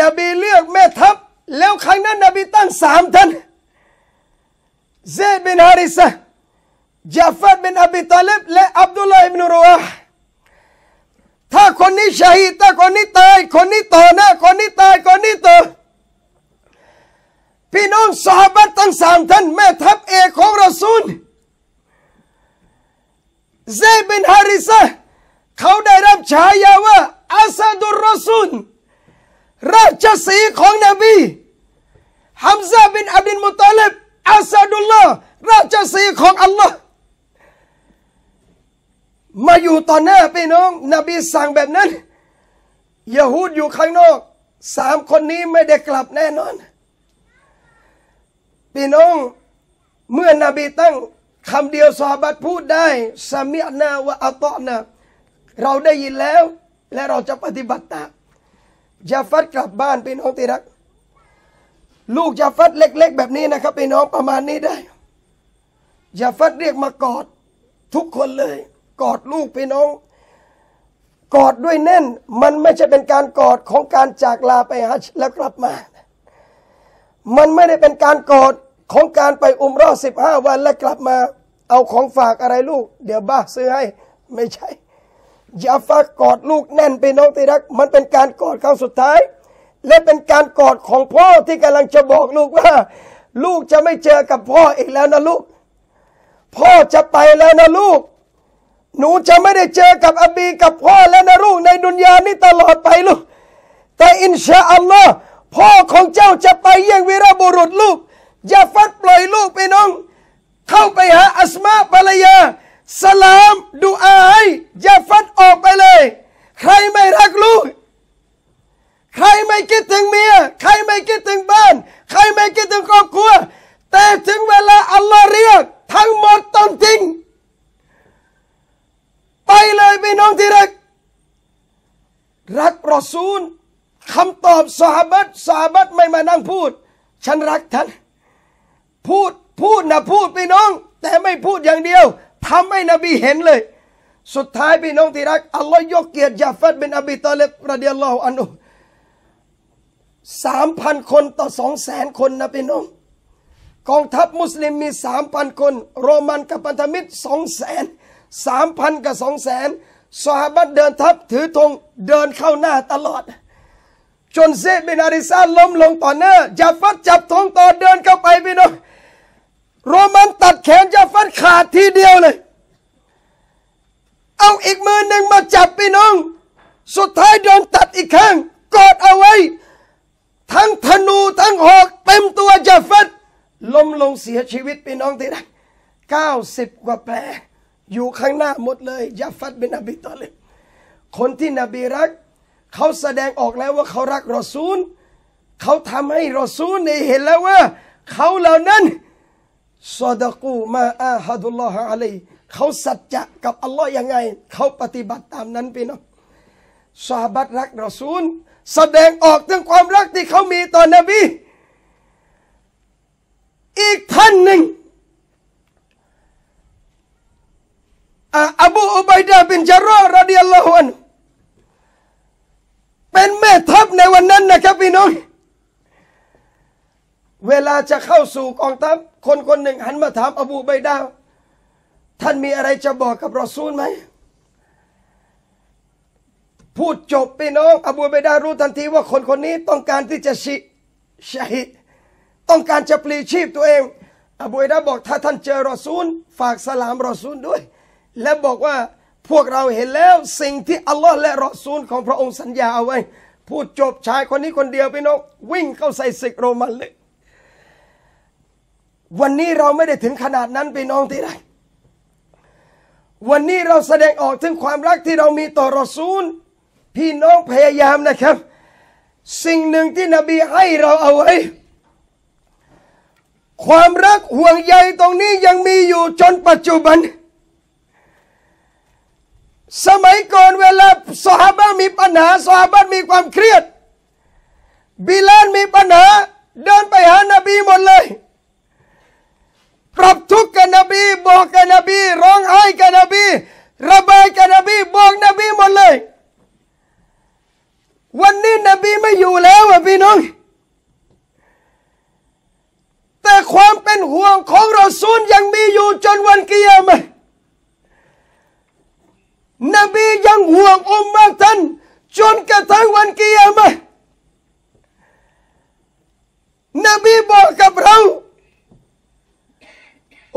นบีเลือกแม่ทัพ แล้วครั้งนั้นนบีตั้งสามท่านเซบินฮาริซะจาฟัดบินอบีตาลิบและอับดุลลาอิบนุรุอาถ้าคนนี้ชาฮิดถ้าคนนี้ตาย คนนี้ต่อหน้าคนนี้ตาย คนนี้ต่อ พี่น้องสาบัตตั้งสามท่านแม่ทัพเอกของรอซูลเซบินฮาริซะเขาได้รับฉายาว่าอัสดุลรอซูลราชสีของนบีฮัมซาบินอับดินมุตาลิบอัสดุลลอราชสีของอัลลอฮ์มาอยู่ต่อหน้าพี่น้อง นบีสั่งแบบนั้นยาฮูดอยู่ข้างนอกสามคนนี้ไม่ได้กลับแน่นอน พี่น้องเมื่อนบีตั้งคำเดียวสาบัตพูดได้สามีนาวะอัตอนะเราได้ยินแล้ว และเราจะปฏิบัติตามจาฟัดกลับบ้านพี่น้องที่รัก ลูกจาฟัดเล็ก ๆ แบบนี้นะครับพี่น้องประมาณนี้ได้จาฟัดเรียกมากอดทุกคนเลย กอดลูกพี่น้อง กอดด้วยแน่น มันไม่ใช่เป็นการกอดของการจากลาไปฮัจแล้วกลับมา มันไม่ได้เป็นการกอดของการไปอุมรอสิบห้าวันแล้วกลับมา เอาของฝากอะไรลูก เดี๋ยวบ้าซื้อให้ไม่ใช่อย่าฝากกอดลูกแน่นไปน้องที่รัก มันเป็นการกอดครั้งสุดท้าย และเป็นการกอดของพ่อที่กำลังจะบอกลูกว่า ลูกจะไม่เจอกับพ่ออีกแล้วนะลูก พ่อจะไปแล้วนะลูก หนูจะไม่ได้เจอกับอบีกับพ่อแล้วนะลูกในดุนยานี้ตลอดไปลูก แต่อินชาอัลลอฮ์ พ่อของเจ้าจะไปเยี่ยงวีรบุรุษลูกอย่าฟัดปล่อยลูกไปน้อง เข้าไปหาอัสมาภรรยา สลามดูอาให้อย่าฟัดออกไปเลย ใครไม่รักลูก ใครไม่คิดถึงเมีย ใครไม่คิดถึงบ้าน ใครไม่คิดถึงครอบครัว แต่ถึงเวลาอัลลอฮ์เรียก ทั้งหมดต้องทิ้งไปเลยพี่น้องที่รัก รักรอซูล คำตอบสหบัตสหบัตไม่มานั่งพูด ฉันรักท่าน พูดพูดนะพูดพี่น้อง แต่ไม่พูดอย่างเดียวทำให้นบีเห็นเลย สุดท้ายพี่น้องที่รักอัลลอฮ์ยกเกียรติยาฟัดเป็นอบีตาเลบระดิยัลลอฮุอันุสามพันคนต่อสองแสนคนนะพี่น้อง กองทัพมุสลิมมีสามพันคน โรมันกับพันธมิตรสองแสนสามพันกับสองแสนสหบัตเดินทัพถือธงเดินเข้าหน้าตลอด จนเซดบินอาริซาล้มลงต่อหน้าจาฟัดจับธงต่อเดินเข้าไปพี่น้องโรมันตัดแขนจาฟัดขาดทีเดียวเลย เอาอีกมือหนึ่งมาจับพี่น้อง สุดท้ายโดนตัดอีกข้างกอดเอาไว้ ทั้งธนูทั้งหอกเต็มตัวจาฟัดล้มลงเสียชีวิตพี่น้องที่ไหนเก้าสิบกว่าแผลอยู่ข้างหน้าหมดเลยยาฟัดเป็นอบีตอเลบคนที่นบีรัก เขาแสดงออกแล้วว่าเขารักรอซูล เขาทำให้รอซูลได้เห็นแล้วว่า เขาเหล่านั้นซอดกูมาอาฮัดุลลอฮ์อะลัยเขาสัจจะกับอัลลอฮ์ยังไง เขาปฏิบัติตามนั้นพี่น้องซาบัตรักรอซูล แสดงออกถึงความรักที่เขามีต่อนบี อีกท่านหนึ่งอับูอุบัยดาบินจารอรดิยัลลอฮุอัน เป็นแม่ทัพในวันนั้นนะครับพี่น้อง เวลาจะเข้าสู่กองทัพคนคนหนึ่งหันมาถามอบูบัยดาท่านมีอะไรจะบอกกับรอซูลไหมพูดจบพี่น้อง อบูบัยดารู้ทันทีว่าคนคนนี้ต้องการที่จะชิชฮิดต้องการจะปลีชีพตัวเอง อบูบัยดาบอกถ้าท่านเจอรอซูล ฝากสลามรอซูลด้วย และบอกว่า พวกเราเห็นแล้วสิ่งที่อัลลอฮ์และรอซูลของพระองค์สัญญาเอาไว้ พูดจบชายคนนี้คนเดียวพี่น้องวิ่งเข้าใส่ศึกโรมันเลย วันนี้เราไม่ได้ถึงขนาดนั้นพี่น้องที่ไรวันนี้เราแสดงออกถึงความรักที่เรามีต่อรอซูล พี่น้องพยายามนะครับ สิ่งหนึ่งที่นบีให้เราเอาไว้ ความรักห่วงใยตรงนี้ยังมีอยู่จนปัจจุบัน สมัยก่อนเวลาสหบามีปัญหาสหบามีความเครียด บิลานมีปัญหา เดินไปหานบีหมดเลย ปรับทุกข์กับนบี บอกกับนบี ร้องไห้กับนบี ระบายกับนบี บอกนบีหมดเลย วันนี้นบีไม่อยู่แล้วอะพี่น้อง แต่ความเป็นห่วงของเราซูลยังมีอยู่จนวันกิยามะ นบียังห่วงอุมมะท่านจนกระทั่งวันกิยามะนบีบอกกับเรา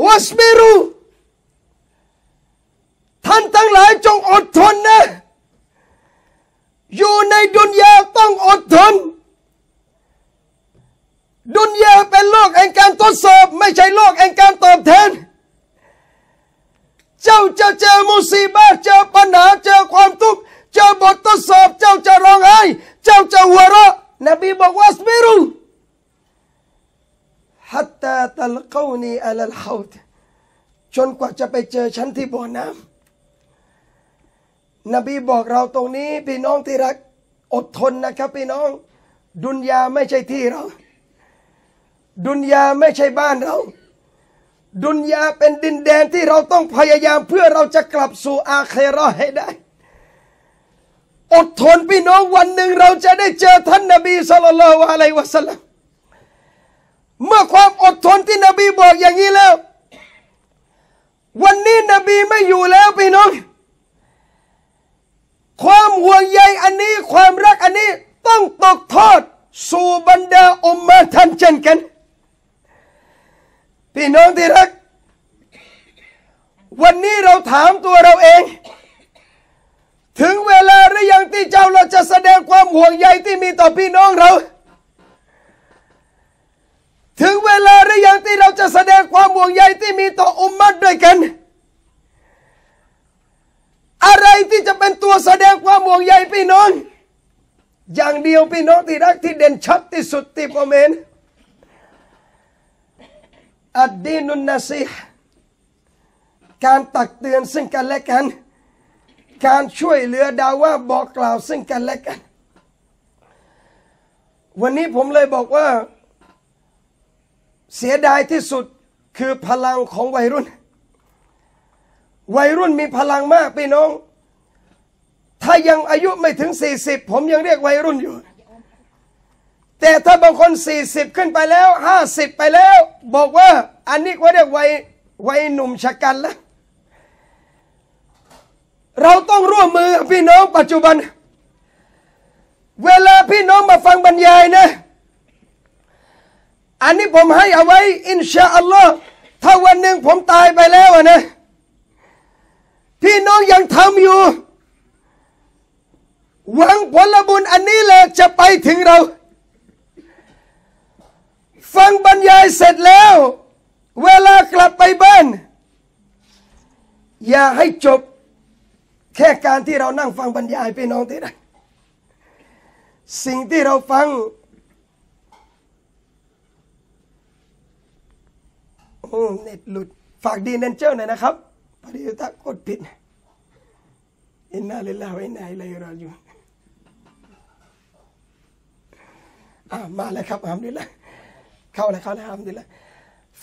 วัสบิรุท่านทั้งหลายจงอดทนนะ อยู่ในดุนยาต้องอดทน ดุนยาเป็นโลกแห่งการทดสอบ ไม่ใช่โลกแห่งการตอบแทน เจ้าจะเจอมุสีบ้าเจอปัญหาเจอความทุกข์เจอบททดสอบ เจ้าจะร้องไห้เจ้าจะหัวเราะนบีบอกว่าสบิรุฮัตตาตัลกูนีอัลลฮาวดจนกว่าจะไปเจอฉันที่บ่อน้ำนบีบอกเราตรงนี้พี่น้องที่รักอดทนนะครับพี่น้อง ดุนยาไม่ใช่ที่เรา ดุนยาไม่ใช่บ้านเรา ดุนยาเป็นดินแดนที่เราต้องพยายามเพื่อเราจะกลับสู่อาเครอให้ได้ อดทนพี่น้องวันหนึ่งเราจะได้เจอท่านนบีสุลต่านละอะลัยวะสัลลัมเมื่อความอดทนที่นบีบอกอย่างนี้แล้ว วันนี้นบีไม่อยู่แล้วพี่น้อง ความห่วงใยอันนี้ความรักอันนี้ต้องตกทอดสู่บรรดาอุมมาท่านเช่นกัน พี่น้องที่รัก วันนี้เราถามตัวเราเอง ถึงเวลาหรือยังที่เจ้าเราจะแสดงความห่วงใยที่มีต่อพี่น้องเรา ถึงเวลาหรือยังที่เราจะแสดงความห่วงใยที่มีต่ออุมมัดด้วยกัน อะไรที่จะเป็นตัวแสดงความห่วงใยพี่น้อง อย่างเดียวพี่น้องที่รักที่เด่นชัดที่สุดที่ผมเห็น อัดดีนุนนาซีการตักเตือนซึ่งกันและกัน การช่วยเหลือดาว่าบอกกล่าวซึ่งกันและกัน วันนี้ผมเลยบอกว่า เสียดายที่สุดคือพลังของวัยรุ่น วัยรุ่นมีพลังมากพี่น้อง ถ้ายังอายุไม่ถึง 40 ผมยังเรียกวัยรุ่นอยู่ แต่ถ้าบางคน 40 ขึ้นไปแล้ว 50 ไปแล้ว บอกว่าอันนี้ก็เรียกวัยวัยหนุ่มชะกันแล้ว เราต้องร่วมมือพี่น้องปัจจุบัน เวลาพี่น้องมาฟังบรรยายนะ อันนี้ผมให้เอาไว้ อินชาอัลลอฮ์ถ้าวันหนึ่งผมตายไปแล้วนะ พี่น้องยังทำอยู่ หวังผลบุญอันนี้แหละจะไปถึงเรา ฟังบรรยายเสร็จแล้ว เวลากลับไปบ้าน อย่าให้จบแค่การที่เรานั่งฟังบรรยายพี่น้องที่ไหนสิ่งที่เราฟัง โอ้เน็ตหลุด ฝากดีเนนเจอร์หน่อยนะครับพอดีถ้ากดผิด إنا لله إنا إليه راجعونอ่ามาแล้วครับالحمد لله เข้าแล้วเข้าแล้วالحمد لله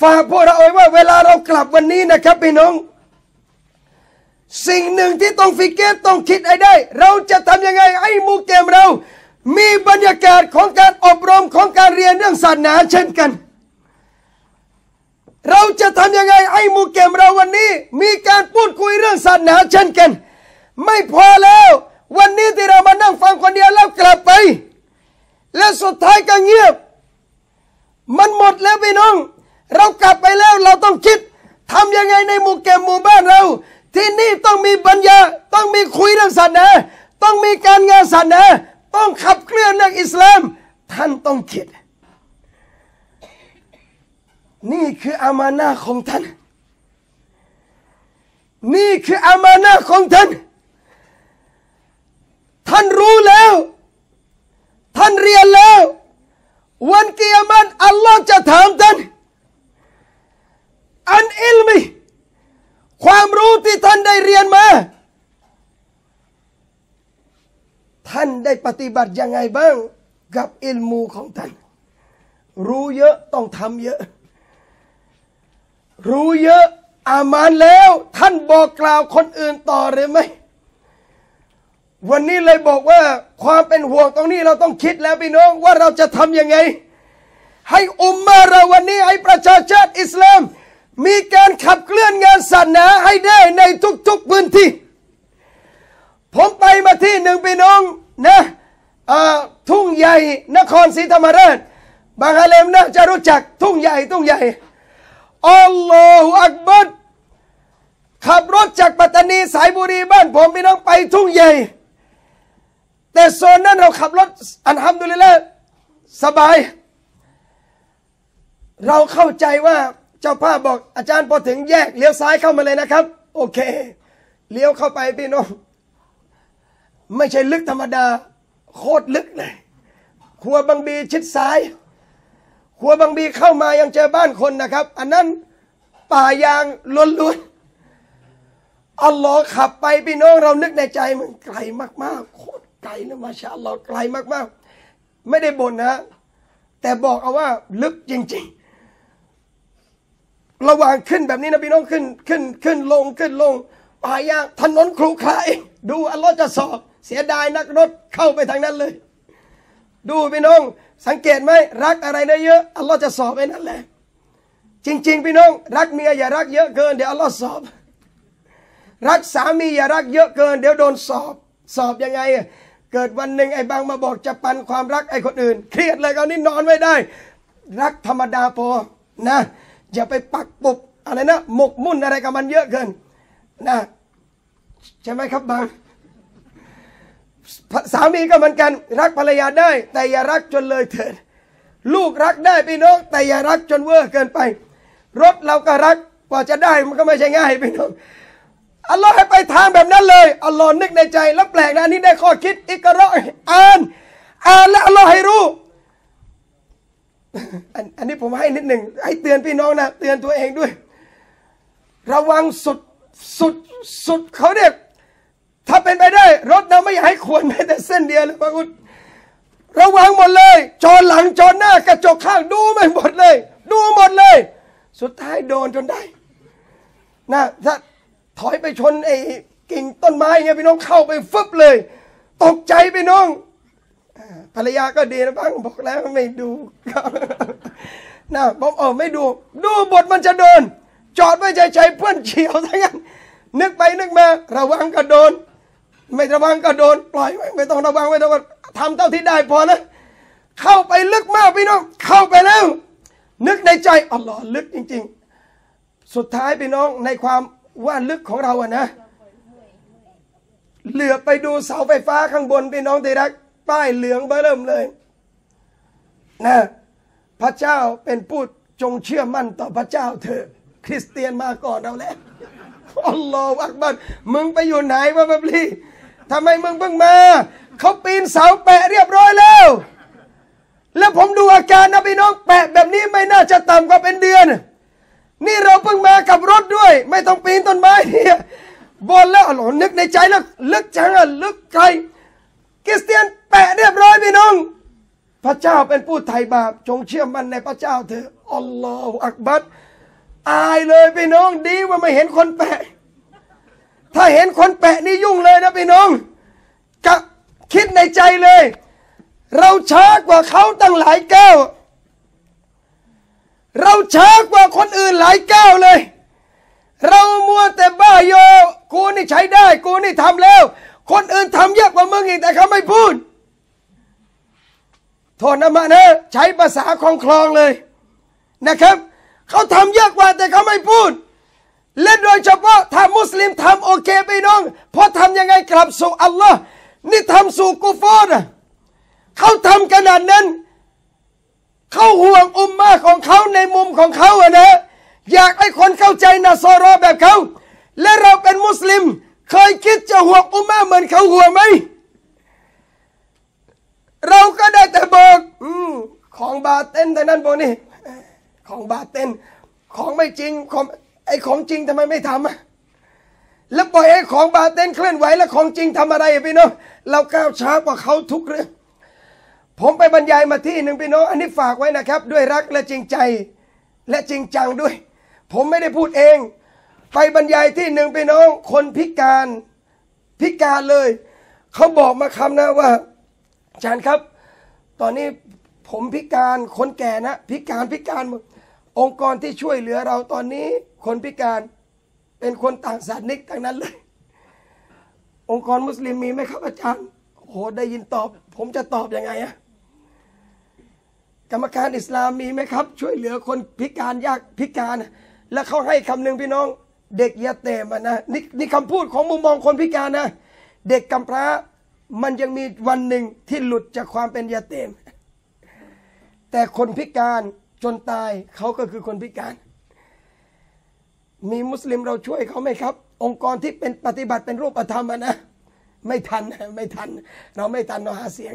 ฝากพวกเราไว้ว่าเวลาเรากลับวันนี้นะครับพี่น้อง สิ่งหนึ่งที่ต้องفكرต้องคิดให้ได้ เราจะทำยังไงให้มูเกมเรา มีบรรยากาศของการอบรมของการเรียนเรื่องศาสนาเช่นกัน เราจะทำยังไงให้มูเกมเราวันนี้ มีการพูดคุยเรื่องศาสนาเช่นกัน ไม่พอแล้ว วันนี้ที่เรามานั่งฟังคนเดียวแล้วกลับไป และสุดท้ายก็เงียบ มันหมดแล้วพี่น้อง เรากลับไปแล้วเราต้องคิดทำยังไงในหมู่เกมหมู่บ้านเรา ที่นี่ต้องมีปัญญา ต้องมีคุยเรื่องศาสนาต้องมีการงานศาสนาต้องขับเคลื่อนเรื่องอิสลาม ท่านต้องคิด นี่คืออามานาของท่าน นี่คืออามานาของท่าน ท่านรู้แล้ว ท่านเรียนแล้ว วันกิยามัตอัลลอฮ์จะถามท่านอันอิลมีความรู้ที่ท่านได้เรียนมา ท่านได้ปฏิบัติยังไงบ้าง กับอิลมูของท่าน รู้เยอะต้องทำเยอะ รู้เยอะอามานแล้ว ท่านบอกกล่าวคนอื่นต่อหรือไม่ วันนี้เลยบอกว่าความเป็นห่วงตรงนี้เราต้องคิดแล้วพี่น้องว่าเราจะทำยังไง ให้อุมมาเราวันนี้ให้ประชาชาติอิสลาม มีการขับเคลื่อนงานศาสนาให้ได้ในทุกๆพื้นที่ ผมไปมาที่หนึ่งพี่น้องนะทุ่งใหญ่นครศรีธรรมราช บางอาเลมนะจะรู้จักทุ่งใหญ่ทุ่งใหญ่อัลลอฮฺอักบัรขับรถจากปัตตานีสายบุรีบ้านผมพี่น้องไปทุ่งใหญ่ แต่โซนนั้นเราขับรถอันฮัมดุลิละสบาย เราเข้าใจว่าเจ้าภาพบอกอาจารย์พอถึงแยกเลี้ยวซ้ายเข้ามาเลยนะครับ โอเค เลี้ยวเข้าไปพี่น้องไม่ใช่ลึกธรรมดา โคตรลึกเลยครัวบางบีชิดซ้ายครัวบางบีเข้ามายังเจอบ้านคนนะครับ อันนั้นป่ายางล้วนๆอัลลอฮ์ขับไปพี่น้องเรานึกในใจมันไกลมากๆโคต ไกลนะมาชาอัลลอฮ์ไกลมากๆ ไม่ได้บ่นนะ แต่บอกเอาว่าลึกจริง ๆ ระหว่างขึ้นแบบนี้นะพี่น้องขึ้นขึ้นขึ้นลงขึ้นลงป่ายางถนนครุขระดูอัลลอฮ์จะสอบ เสียดายนักรถเข้าไปทางนั้นเลย ดูพี่น้อง สังเกตไหมรักอะไรได้เยอะอัลลอฮ์จะสอบไอ้นั่นแหละ จริง ๆ พี่น้อง รักเมียอย่ารักเยอะเกินเดี๋ยวอัลลอฮ์สอบ รักสามีอย่ารักเยอะเกิน เดี๋ยวโดนสอบ สอบยังไงอะ เกิดวันหนึ่งไอ้บางมาบอกจะปันความรักไอ้คนอื่น เครียดเลยครานี้นอนไม่ได้ รักธรรมดาพอนะ อย่าไปปักปุบอะไรนะหมกมุ่นอะไรกับมันเยอะเกินนะใช่ไหมครับบางสามีก็เหมือนกันรักภรรยาได้ แต่อย่ารักจนเลยเถิด ลูกรักได้พี่น้อง แต่อย่ารักจนเวอร์เกินไป รถเราก็รักกว่าจะได้มันก็ไม่ใช่ง่ายพี่น้อง อัลลอฮ์ให้ไปทางแบบนั้นเลยอัลลอฮ์นึกในใจ แล้วแปลกนะอันนี้ได้ข้อคิดอิกราะห์อ่านอ่านแล้วอัลลอฮ์ให้รู้อันอันนี้ผมให้นิดหนึ่งให้เตือนพี่น้องนะเตือนตัวเองด้วย ระวังสุดสุดสุดเขาเรียกถ้าเป็นไปได้ รถเราไม่อยากให้ควรแม้แต่เส้นเดียวเลยพระคุณระวังหมดเลย จอหลังจอหน้ากระจกข้างดูไม่หมดเลย ดูหมดเลย สุดท้ายโดนจนได้นะถ้า ถอยไปชนไอ้กิ่งต้นไม้เงี้ยพี่น้องเข้าไปฟึบเลย ตกใจพี่น้องภรรยาก็ดีนะบ้างบอกแล้วไม่ดูนะบอกเออไม่ดู ดูบทมันจะโดนจอดไม่ใจใจเพื่อนเฉียวทั้งนั้นนึกไปนึกมา ระวังก็โดน ไม่ระวังก็โดน ปล่อยไว้ไม่ต้องระวังไม่ต้องทำเท่าที่ได้พอนะ เข้าไปลึกมากพี่น้อง เข้าไปแล้ว นึกในใจอัลลอลึกจริง ๆ สุดท้ายพี่น้องในความ ว่าลึกของเราอะนะ เหลือไปดูเสาไฟฟ้าข้างบนพี่น้องที่รัก ป้ายเหลืองเบอร์เริ่มเลยนะพระเจ้าเป็นผู้จงเชื่อมั่นต่อพระเจ้าเถอะคริสเตียนมาก่อนเราแล้วอัลลอฮฺอักบัรมึงไปอยู่ไหนวะบับลีทำไมมึงเพิ่งมา เขาปีนเสาแปะเรียบร้อยแล้ว แล้วผมดูอาการนะพี่น้องแปะแบบนี้ไม่น่าจะต่ำกว่าเป็นเดือน นี่เราเพิ่งมากับรถด้วย ไม่ต้องปีนต้นไม้เนี่ยบนแล้วหลอนนึกในใจแล้วลึกจังอะลึกไกลคริสเตียนแปะเรียบร้อยพี่น้อง พระเจ้าเป็นผู้ไถ่บาปจงเชื่อมั่นในพระเจ้าเถอะอัลลอฮฺอักบัรอายเลยพี่น้องดีว่าไม่เห็นคนแปะ ถ้าเห็นคนแปะนี่ยุ่งเลยนะพี่น้องกะคิดในใจเลย เราช้ากว่าเขาตั้งหลายแก้ว เราช้ากว่าคนอื่นหลายก้วเลย เรามัวแต่บ้าโย กูนี่ใช้ได้ กูนี่ทำแล้ว คนอื่นทำเยอะกว่ามึงอีกแต่เขาไม่พูด โทษนะมานะใช้ภาษาคลองคลองเลยนะครับ เขาทำเยอะกว่าแต่เขาไม่พูด และโดยเฉพาะถ้ามุสลิมทำโอเคไปน้องเพราะทำยังไงกลับสู่อัลลอฮ์นี่ทำสู่กุฟอร์นะเขาทำขนาดนั้น เขาห่วงอุมมาของเขาในมุมของเขาอะนะ อยากให้คนเข้าใจนาซอรอแบบเขา และเราเป็นมุสลิม เคยคิดจะห่วงอุมมาเหมือนเขาห่วงไหม เราก็ได้แต่บอกอืมของบาเต้นแต่นั้นบอกนี่ ของบาเต้น ของไม่จริงของไอ้ของจริงทำไมไม่ทำอะแล้วปล่อยไอ้ของบาเต้นเคลื่อนไหวแล้วของจริงทำอะไรอะพี่น้องเราก้าวช้ากว่าเขาทุกเรื่อง ผมไปบรรยายมาที่หนึ่งพี่น้อง อันนี้ฝากไว้นะครับ ด้วยรักและจริงใจและจริงจังด้วย ผมไม่ได้พูดเอง ไปบรรยายที่หนึ่งพี่น้อง คนพิการพิการเลย เขาบอกมาคำนะว่าอาจารย์ครับ ตอนนี้ผมพิการคนแก่นะ พิการพิการองค์กรที่ช่วยเหลือเราตอนนี้ คนพิการเป็นคนต่างศาสนิกทั้งนั้นเลย องค์กรมุสลิมมีไหมครับอาจารย์โหได้ยินตอบ ผมจะตอบยังไงอะ กรรมการอิสลามมีไหมครับ ช่วยเหลือคนพิการยากพิการ แล้วเขาให้คำหนึ่งพี่น้อง เด็กยาเตมอะนะนี่นี่คำพูดของมุมมองคนพิการนะ เด็กกำพร้ามันยังมีวันหนึ่งที่หลุดจากความเป็นยาเตม แต่คนพิการจนตายเขาก็คือคนพิการ มีมุสลิมเราช่วยเขาไหมครับ องค์กรที่เป็นปฏิบัติเป็นรูปธรรมนะ ไม่ทันไม่ทัน เราไม่ทันเราหาเสียง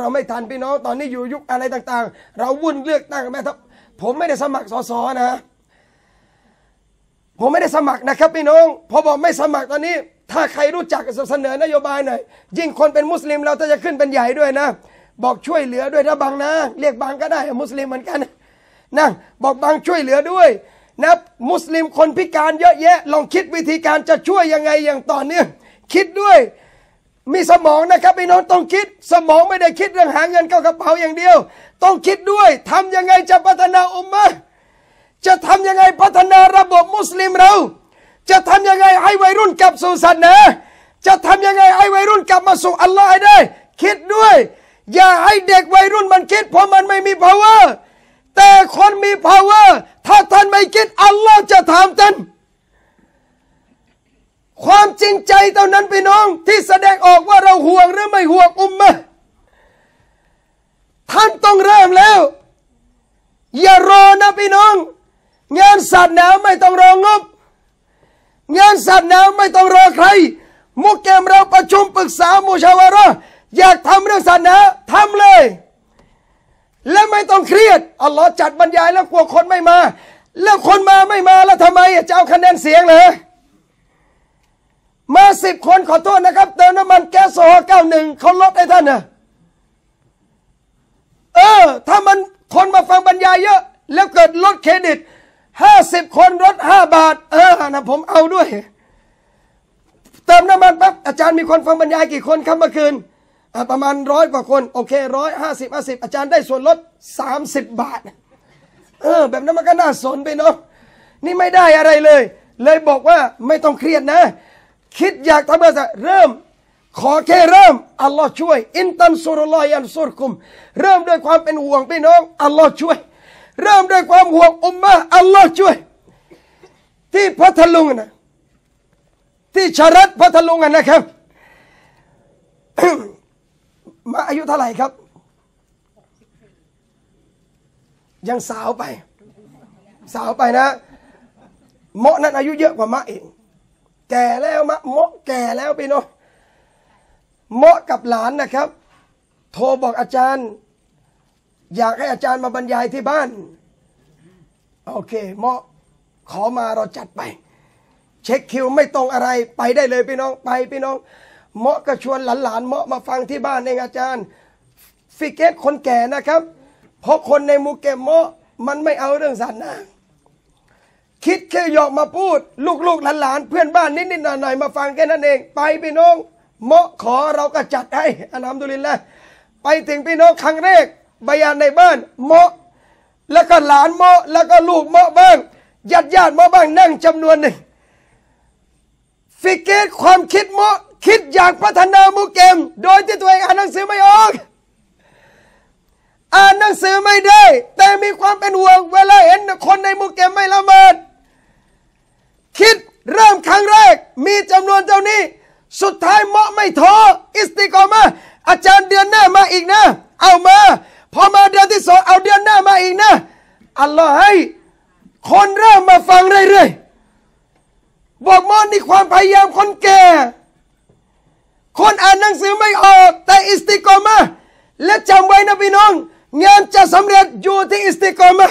เราไม่ทันพี่น้องตอนนี้อยู่ยุคอะไรต่างๆ เราวุ่นเลือกตั้งแม่ทัพผมไม่ได้สมัครสสนะ ผมไม่ได้สมัครนะครับพี่น้องพอบอกไม่สมัครตอนนี้ ถ้าใครรู้จักเสนอนโยบายหน่อยยิ่งคนเป็นมุสลิมเราจะขึ้นเป็นใหญ่ด้วยนะ บอกช่วยเหลือด้วยนะบังนะเรียกบังก็ได้มุสลิมเหมือนกันนะบอกบังช่วยเหลือด้วยนะมุสลิมคนพิการเยอะแยะ ลองคิดวิธีการจะช่วยยังไงอย่างต่อเนื่องคิดด้วย มีสมองนะครับพี่น้องต้องคิด สมองไม่ได้คิดเรื่องหาเงินเข้ากระเป๋าอย่างเดียว ต้องคิดด้วยทำยังไงจะพัฒนาอุมมะจะทำยังไงพัฒนาระบบมุสลิมเรา จะทำยังไงให้วัยรุ่นกลับสู่ศาสนาจะทำยังไงให้วัยรุ่นกลับมาสู่อัลลอฮ์ได้ คิดด้วย อย่าให้เด็กวัยรุ่นมันคิด เพราะมันไม่มี power แต่คนมี power ถ้าท่านไม่คิดอัลลอฮ์จะถามท่าน ความจริงใจเท่านั้นพี่น้อง ที่แสดงออกว่าเราห่วงหรือไม่ห่วงอุมมะท่านต้องเริ่มแล้ว อย่ารอนะพี่น้อง งานศาสนาไม่ต้องรองบ งานศาสนาไม่ต้องรอใคร มุกเกมเราประชุมปรึกษามูชาวาระอยากทำเรื่องศาสนาทำเลย และไม่ต้องเครียดอัลลอฮ์จัดบรรยายแล้วกลัวคนไม่มา แล้วคนมาไม่มาแล้วทำไมจะเอาคะแนนเสียงเลย มาสิบคนขอโทษนะครับ เติมน้ำมันแก๊สโซฮอเก้าหนึ่งเขาลดให้ท่านนะเออ ถ้ามันคนมาฟังบรรยายเยอะ แล้วเกิดลดเครดิตห้าสิบคนลดห้าบาท เออนะผมเอาด้วย เติมน้ำมันปั๊บอาจารย์มีคนฟังบรรยายกี่คนครับเมื่อคืนประมาณร้อยกว่าคน โอเคร้อยห้าสิบห้าสิบอาจารย์ได้ส่วนลดสามสิบบาท เออ แบบนั้นมันก็น่าสนไปเนาะนี่ไม่ได้อะไรเลย เลยบอกว่าไม่ต้องเครียดนะ คิดอยากทำอะไรเริ่ม ขอแค่เริ่มอัลลอฮ์ช่วย อินตันสุรุลอยันสุรคุม เริ่มด้วยความเป็นห่วงพี่น้องอัลลอฮ์ช่วย เริ่มด้วยความห่วงอุมมะอัลลอฮ์ช่วย ที่พัทลุงนะที่ชรัตพัทลุงนะครับ มาอายุเท่าไหร่ครับ ยังสาวไป สาวไปนะเมาะนั้นอายุเยอะกว่ามะเอง แก่แล้วมะเมาะแก่แล้วพี่น้องเมาะกับหลานนะครับ โทรบอกอาจารย์ อยากให้อาจารย์มาบรรยายที่บ้าน โอเคเมาะขอมาเราจัดไป เช็คคิวไม่ตรงอะไรไปได้เลยพี่น้องไปพี่น้องเมาะก็ชวนหลานๆเมาะมาฟังที่บ้านเองอาจารย์ فكرคนแก่นะครับ เพราะคนใน mukim เมาะมันไม่เอาเรื่องศาสนา คิดแค่หยอกมาพูด ลูกๆหลานๆเพื่อนบ้านนิดๆหน่อยๆมาฟังแค่นั้นเอง ไปพี่น้องเมาะขอเราก็จัดให้الحمد للهไปถึงพี่น้องครั้งแรกبيانในบ้านเมาะ แล้วก็หลานเมาะ แล้วก็ลูกเมาะบ้างญาติญาติเมาะบ้างนั่งจำนวนหนึ่งفكرความคิดเมาะ คิดอยากพัฒนา mukim โดยที่ตัวเองอ่านหนังสือไม่ออกอ่านหนังสือไม่ได้ แต่มีความเป็นห่วงเวลาเห็นคนใน mukim ไม่ละหมาด คิดเริ่มครั้งแรก มีจำนวนเท่านี้ สุดท้ายเหมาะไม่ท้ออิสติกอมา อาจารย์เดือนหน้ามาอีกนะ เอามา พอมาเดือนที่สองเอาเดือนหน้ามาอีกนะอัลลอฮ์ให้คนเริ่มมาฟังเรื่อยๆบอกมอนนี่ความพยายามคนแก่ คนอ่านหนังสือไม่ออก แต่อิสติกอมาและจำไว้นะพี่น้อง งานจะสำเร็จอยู่ที่อิสติกอมา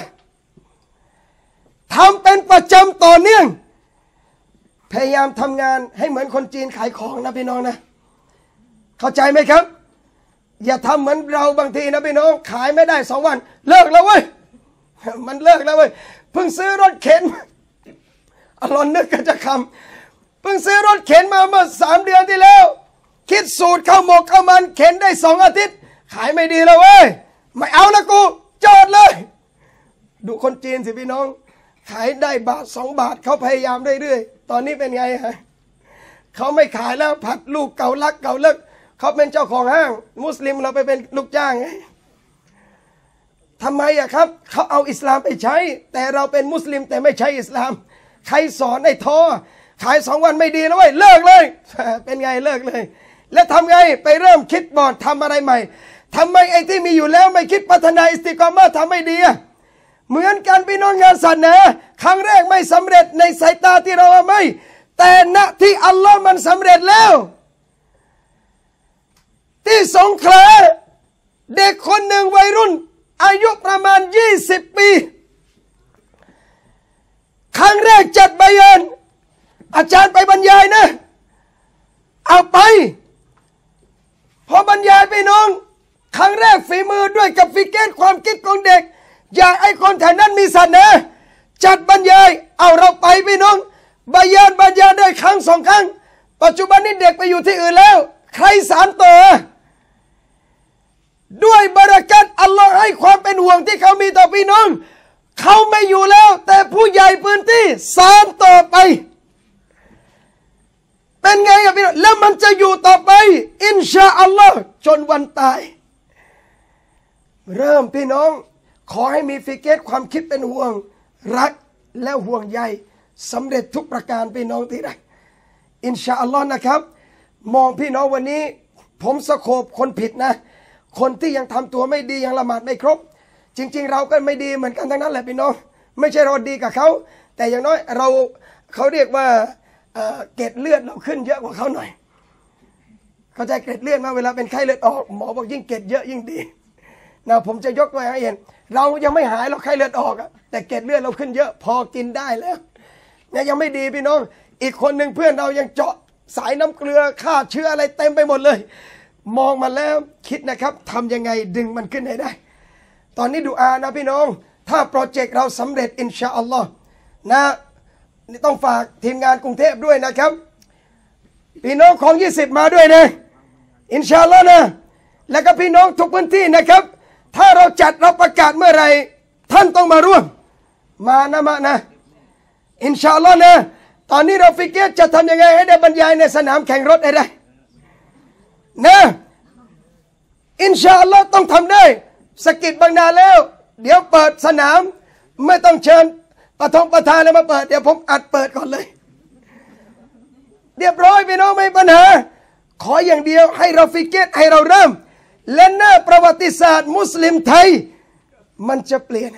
ทำเป็นประจำต่อเนื่อง พยายามทำงานให้เหมือนคนจีนขายของนะพี่น้องนะ เข้าใจไหมครับ อย่าทำเหมือนเราบางทีนะพี่น้อง ขายไม่ได้สองวัน เลิกแล้วเว้ยมันเลิกแล้วเว้ยเพิ่งซื้อรถเข็นอรอนนึกก็จะคำเพิ่งซื้อรถเข็นมาเมื่อสามเดือนที่แล้ว คิดสูตรข้าวหมกข้าวมันเข็นได้สองอาทิตย์ ขายไม่ดีแล้วเว้ยไม่เอาละกูจอดเลย ดูคนจีนสิพี่น้อง ขายได้บาทสองบาทเขาพยายามเรื่อยๆ ตอนนี้เป็นไงฮะเขาไม่ขายแล้วผัดลูกเก่าลักเก่าเลิกเขาเป็นเจ้าของห้าง มุสลิมเราไปเป็นลูกจ้างไงทำไมอะครับเขาเอาอิสลามไปใช้ แต่เราเป็นมุสลิมแต่ไม่ใช่อิสลาม ใครสอนไอ้ทอ ขายสองวันไม่ดีแล้วเว้ยเลิกเลย เป็นไงเลิกเลย แล้วทำไงไปเริ่มคิดบอดทำอะไรใหม่ทำไมไอ้ที่มีอยู่แล้วไม่คิดพัฒนาอิสติกรมาทำไม่ดีอะ เหมือนกันพี่น้องงานศาสนาครั้งแรกไม่สำเร็จในสายตาที่เราไม่ แต่ณที่อัลลอฮ์มันสำเร็จแล้ว ที่สงขลาเด็กคนหนึ่งวัยรุ่น อายุประมาณยี่สิบปี ครั้งแรกจัดบยานอาจารย์ไปบรรยายนะ เอาไป พอบรรยายไปน้อง ครั้งแรกฝีมือด้วยกับฟิกเกตความคิดของเด็ก อยากไอ้คนแถวนั้นมีสัตว์นะจัดบรรยาย เอาเราไปพี่น้องบรรยายบรรยายได้ครั้งสองครั้ง ปัจจุบันนี้เด็กไปอยู่ที่อื่นแล้ว ใครสารต่อ ด้วยบารักัตอัลลอฮ์ให้ความเป็นห่วงที่เขามีต่อพี่น้อง เขาไม่อยู่แล้ว แต่ผู้ใหญ่พื้นที่สารต่อไป เป็นไงครับพี่น้องแล้วมันจะอยู่ต่อไป อินชาอัลลอฮ์จนวันตาย เริ่มพี่น้อง ขอให้มีฟิกเกตความคิดเป็นห่วง รักและห่วงใยสำเร็จทุกประการพี่น้องที่ใดอินชาอัลลอฮ์นะครับ มองพี่น้องวันนี้ ผมสโคบคนผิดนะ คนที่ยังทำตัวไม่ดียังละหมาดไม่ครบ จริง ๆ เราก็ไม่ดีเหมือนกันทั้งนั้นแหละพี่น้อง ไม่ใช่เราดีกับเขา แต่อย่างน้อยเราเขาเรียกว่าเอ่อเกล็ดเลือดเราขึ้นเยอะกว่าเขาหน่อย เข้าใจเกล็ดเลือดมาเวลาเป็นไข้เลือดออกหมอบอกยิ่งเกล็ดเยอะยิ่งดี นะผมจะยกตัวอย่าให้เห็น เรายังไม่หายเราไข้เลือดออกอะแต่เกล็ดเลือดเราขึ้นเยอะพอกินได้แล้วเนี่ยยังไม่ดีพี่น้อง อีกคนหนึ่งเพื่อนเรายังเจาะสายน้ำเกลือฆ่าเชื้ออะไรเต็มไปหมดเลย มองมาแล้วคิดนะครับทำยังไงดึงมันขึ้นให้ได้ ตอนนี้ดูอานะพี่น้อง ถ้าโปรเจกต์เราสำเร็จอินชาอัลลอฮ์นะต้องฝากทีมงานกรุงเทพด้วยนะครับพี่น้องของ 20 มาด้วยนะ إن شاء اللهนะ แล้วก็พี่น้องทุกพื้นที่นะครับ ถ้าเราจัดเราประกาศเมื่อไรท่านต้องมาร่วม มานะมานะ إن شاء اللهนะ ตอนนี้เราفكرจะทำยังไงให้ได้บรรยายในสนามแข่งรถให้ได้นะإن شاء اللهต้องทำได้สกิดบางนาแล้ว เดี๋ยวเปิดสนาม ไม่ต้องเชิญประทงประธานแล้วมาเปิด เดี๋ยวผมอัดเปิดก่อนเลย เรียบร้อยพี่น้องไม่ปัญหา ขออย่างเดียวให้เราฟิกเกตให้เราเริ่ม และหน้าประวัติศาสตร์ มุสลิมไทย มันจะเปลี่ยน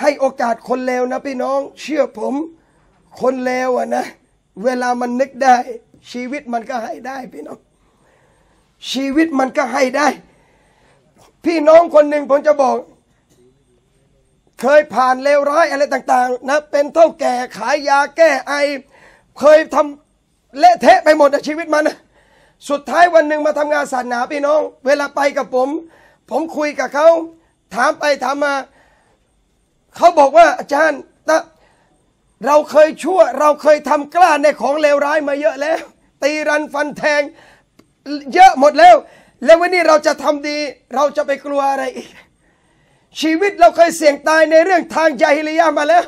ให้โอกาสคนเลวนะพี่น้อง เชื่อผม คนเลวอะนะ เวลามันนึกได้ ชีวิตมันก็ให้ได้พี่น้อง ชีวิตมันก็ให้ได้ พี่น้องคนหนึ่งผมจะบอก เคยผ่านเลวร้ายอะไรต่าง ๆ นะ เป็นเท่าแก่ขายยาแก้ไอ เคยทำเละเทะไปหมดในชีวิตมันนะ สุดท้ายวันหนึ่งมาทำงานศาสนาพี่น้อง เวลาไปกับผม ผมคุยกับเขาถามไปถามมา เขาบอกว่าอาจารย์นะเราเคยชั่ว เราเคยทำกล้าในของเลวร้ายมาเยอะแล้ว ตีรันฟันแทง เยอะหมดแล้ว แล้ววันนี้เราจะทำดี เราจะไปกลัวอะไรอีก ชีวิตเราเคยเสี่ยงตายในเรื่องทางใจฮิลิยามาแล้ว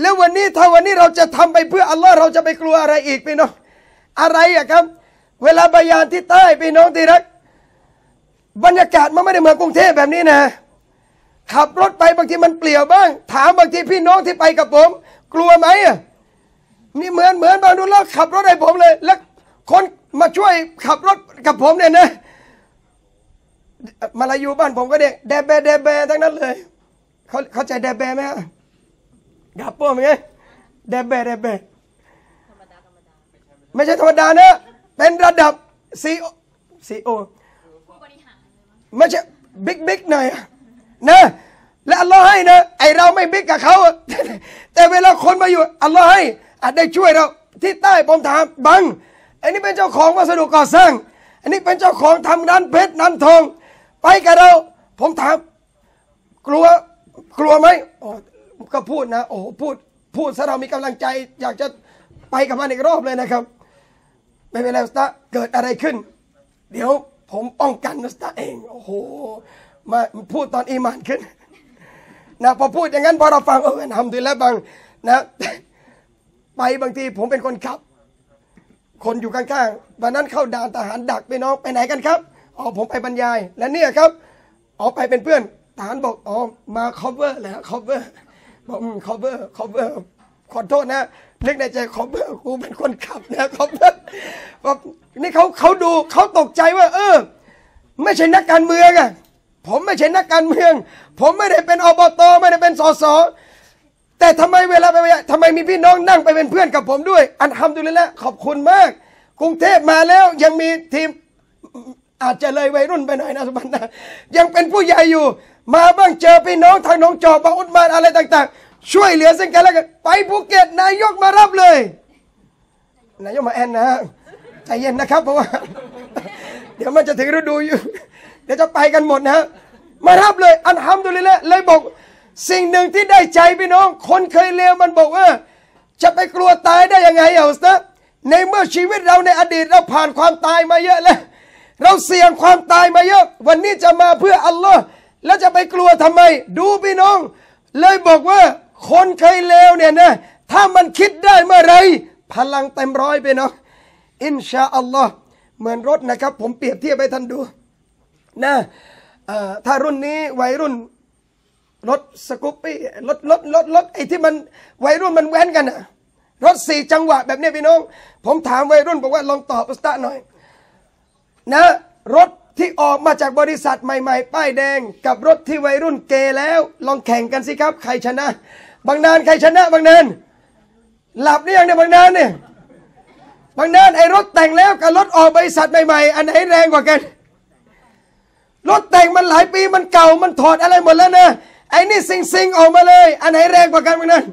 แล้ววันนี้ถ้าวันนี้เราจะทำไปเพื่ออัลลอฮ์เราจะไปกลัวอะไรอีกพี่น้องอะไรอะครับ เวลาบายานที่ใต้พี่น้องที่รัก บรรยากาศมันไม่ได้เหมือนกรุงเทพแบบนี้นะ ขับรถไปบางทีมันเปลี่ยวบ้าง ถามบางทีพี่น้องที่ไปกับผม กลัวไหมอะนี่เหมือนเหมือนบางดูแล้วขับรถให้ผมเลย แล้วคนมาช่วยขับรถกับผมเนี่ยนะมาลายูบ้านผมก็เด็กแดบแบแดบแบทั้งนั้นเลยเขาเข้าใจแดบแบไหมฮะดับป้อมไงแดบแบแดบแบไม่ใช่ธรรมดานะ เป็นระดับซีโอซีโอไม่ใช่บิ๊กบิ๊กหน่อยอะนะและอัลลอฮ์ให้นะไอเราไม่บิ๊กกับเขาอะแต่เวลาคนมาอยู่อัลลอฮ์ให้อาจได้ช่วยเราที่ใต้ผมถามบัง อันนี้เป็นเจ้าของวัสดุก่อสร้าง อันนี้เป็นเจ้าของทำร้านเพชรร้านทอง ไปกับเรา ผมถาม กลัวกลัวไหมอ๋อก็พูดนะ โอ้โหพูดพูดซะเรามีกำลังใจ อยากจะไปกับมันอีกรอบเลยนะครับ ไม่เป็นไรอุสตาเกิดอะไรขึ้น เดี๋ยวผมป้องกันอุสตาเองโอ้โหมาพูดตอนอีมานขึ้นนะพอพูดอย่างนั้นพอเราฟังเออทำดีแล้วบางนะไปบางทีผมเป็นคนขับ คนอยู่ข้างๆวันนั้นเข้าด่านทหารดักไปน้องไปไหนกันครับอ๋อผมไปบรรยาย และเนี่ยครับอ๋อไปเป็นเพื่อนทหารบอกอ๋อมา cover แหละ cover บอก cover cover ขอโทษนะ นึกในใจ cover กูเป็นคนขับนะ cover บอกนี่เขาเขาดูเขาตกใจว่า เออ ไม่ใช่นักการเมืองอะผมไม่ใช่นักการเมือง ผมไม่ได้เป็นอบตไม่ได้เป็นสสแต่ทำไมเวลาไปทำไมมีพี่น้องนั่งไปเป็นเพื่อนกับผมด้วย อันทำดูเลยละขอบคุณมาก กรุงเทพมาแล้วยังมีทีมอาจจะเลยวัยรุ่นไปหน่อยนะสุบันนะยังเป็นผู้ใหญ่อยู่ มาบ้างเจอพี่น้องทางน้องจอบางอุดมานอะไรต่าง ๆ ช่วยเหลือซึ่งกันและกันไปภูเก็ตนายกมารับเลย นายกมาแอนนะใจเย็นนะครับ เพราะว่า เดี๋ยวมันจะถึงฤดูอยู่ เดี๋ยวจะไปกันหมดนะฮะมารับเลย อันทำดูเลยแหละเลยบอก สิ่งหนึ่งที่ได้ใจพี่น้อง คนเคยเลวมันบอกว่า จะไปกลัวตายได้ยังไงอะอุสตาในเมื่อชีวิตเราในอดีตเราผ่านความตายมาเยอะแล้ว เราเสี่ยงความตายมาเยอะ วันนี้จะมาเพื่ออัลลอฮ์แล้วจะไปกลัวทำไม ดูพี่น้อง เลยบอกว่า คนเคยเลวเนี่ยนะ ถ้ามันคิดได้เมื่อไร พลังเต็มร้อยไปเนาะอินชาอัลลอฮ์เหมือนรถนะครับ ผมเปรียบเทียบให้ท่านดูนะถ้ารุ่นนี้วัยรุ่นรถสกูปปี้รถรถรถรถไอ้ที่มันวัยรุ่นมันแว้นกันอะรถสี่จังหวะแบบนี้พี่น้อง ผมถามวัยรุ่นบอกว่าลองตอบอุสตาหน่อย นะรถที่ออกมาจากบริษัทใหม่ ๆ ป้ายแดง กับรถที่วัยรุ่นเกแล้ว ลองแข่งกันสิครับ ใครชนะ บางนานใครชนะบางนานหลับนี่ยังเนี่ยบางนานเนี่ยบางนานไอ้รถแต่งแล้วกับรถออกบริษัทใหม่ๆ อันไหนแรงกว่ากัน รถแต่งมันหลายปีมันเก่ามันถอดอะไรหมดแล้วนะไอ้นี่ซิงซิงออกมาเลย อันไหนแรงกว่ากันบางนาน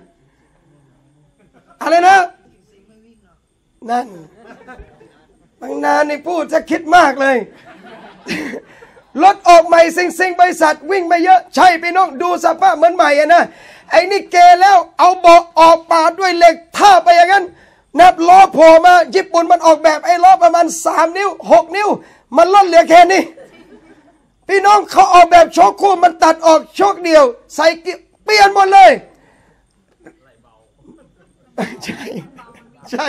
อะไรนะนั่นบางนานนี่พูดจะคิดมากเลยรถออกใหม่ซิงซิงบริษัทวิ่งไม่เยอะ ใช่พี่น้องดูสภาพเหมือนใหม่อะนะ ไอ้นี่เกแล้วเอาเบาะออกปาดด้วยเหล็กท่าไปอย่างนั้นนับล้อโผล่มาญี่ปุ่นมันออกแบบไอ้ล้อประมาณสามนิ้วหกนิ้ว มันลดเหลือแค่นี้ พี่น้องเขาออกแบบโชคคู่มันตัดออกโชคเดียว ใส่เปลี่ยนหมดเลยใช่ใช่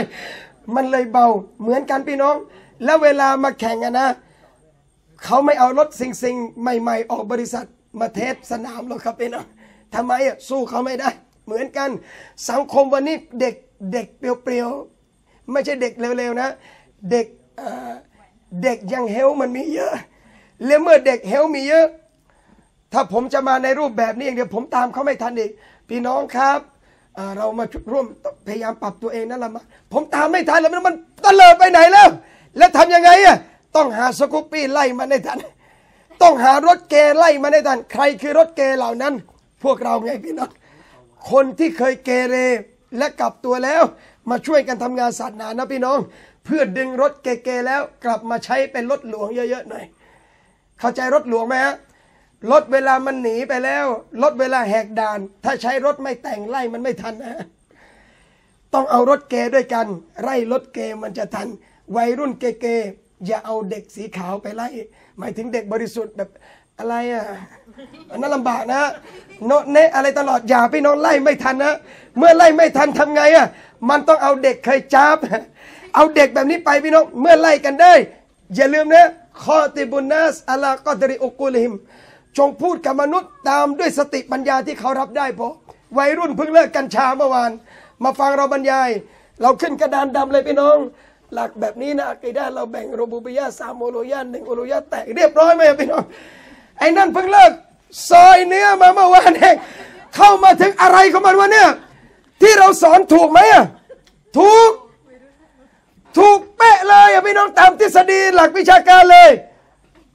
มันเลยเบาเหมือนกันพี่น้อง แล้วเวลามาแข่งกันนะเขาไม่เอารถสิงสิงใหม่ ๆ ออกบริษัทมาเทสสนามหรอกครับพี่น้อง ทำไมอะสู้เขาไม่ได้ เหมือนกันสังคมวันนี้เด็กเด็กเปรียวๆ ไม่ใช่เด็กเร็วๆนะ เด็กเด็กยังเฮลมันมีเยอะ แล้วเมื่อเด็กเฮลมีเยอะ ถ้าผมจะมาในรูปแบบนี้อย่างเดียวผมตามเขาไม่ทันอีก พี่น้องครับเรามาร่วมพยายามปรับตัวเองนั่นละมาผมตามไม่ทันแล้วมันตะเลิดไปไหนแล้ว แล้วทำยังไงอะต้องหาสกูปปี้ไล่มาได้ทัน ต้องหารถเกไล่มาได้ทัน ใครคือรถเกเหล่านั้น พวกเราไงพี่น้องคนที่เคยเกเรและกลับตัวแล้ว มาช่วยกันทำงานศาสนานะพี่น้อง เพื่อดึงรถเกๆแล้ว กลับมาใช้เป็นรถหลวงเยอะๆหน่อยเข้าใจรถหลวงไหมฮะรถเวลามันหนีไปแล้วรถเวลาแหกด่าน ถ้าใช้รถไม่แต่งไล่มันไม่ทันนะต้องเอารถเกด้วยกัน ไล่รถเกมันจะทัน วัยรุ่นเกๆอย่าเอาเด็กสีขาวไปไล่ หมายถึงเด็กบริสุทธิ์แบบ อะไรอะอันนั้นลำบากนะโนเนะอะไรตลอดอย่าพี่น้องไล่ไม่ทันนะเมื่อไล่ไม่ทันทำไงอะมันต้องเอาเด็กเคยจับเอาเด็กแบบนี้ไปพี่น้องเมื่อไล่กันได้ อย่าลืมนะข้อติบุนัสอัลากอดริอุกุลิม จงพูดกับมนุษย์ตามด้วยสติปัญญาที่เขารับได้พอวัยรุ่นเพิ่งเลิกกัญชาเมื่อวาน มาฟังเราบรรยาย เราขึ้นกระดานดำเลยพี่น้อง หลักแบบนี้นะกีด้เราแบ่งโรบูบิยาสามโอโลยาหนึ่งโอโลยาแตกเรียบร้อยไหมพี่น้อง ไอ้นั่นเพิ่งเลิกซอยเนื้อมาเมื่อวานเองเข้ามาถึงอะไรของมันวะเนี่ย ที่เราสอนถูกไหมอะถูก ถูกเป๊ะเลยอะพี่น้องตามทฤษฎีหลักวิชาการเลย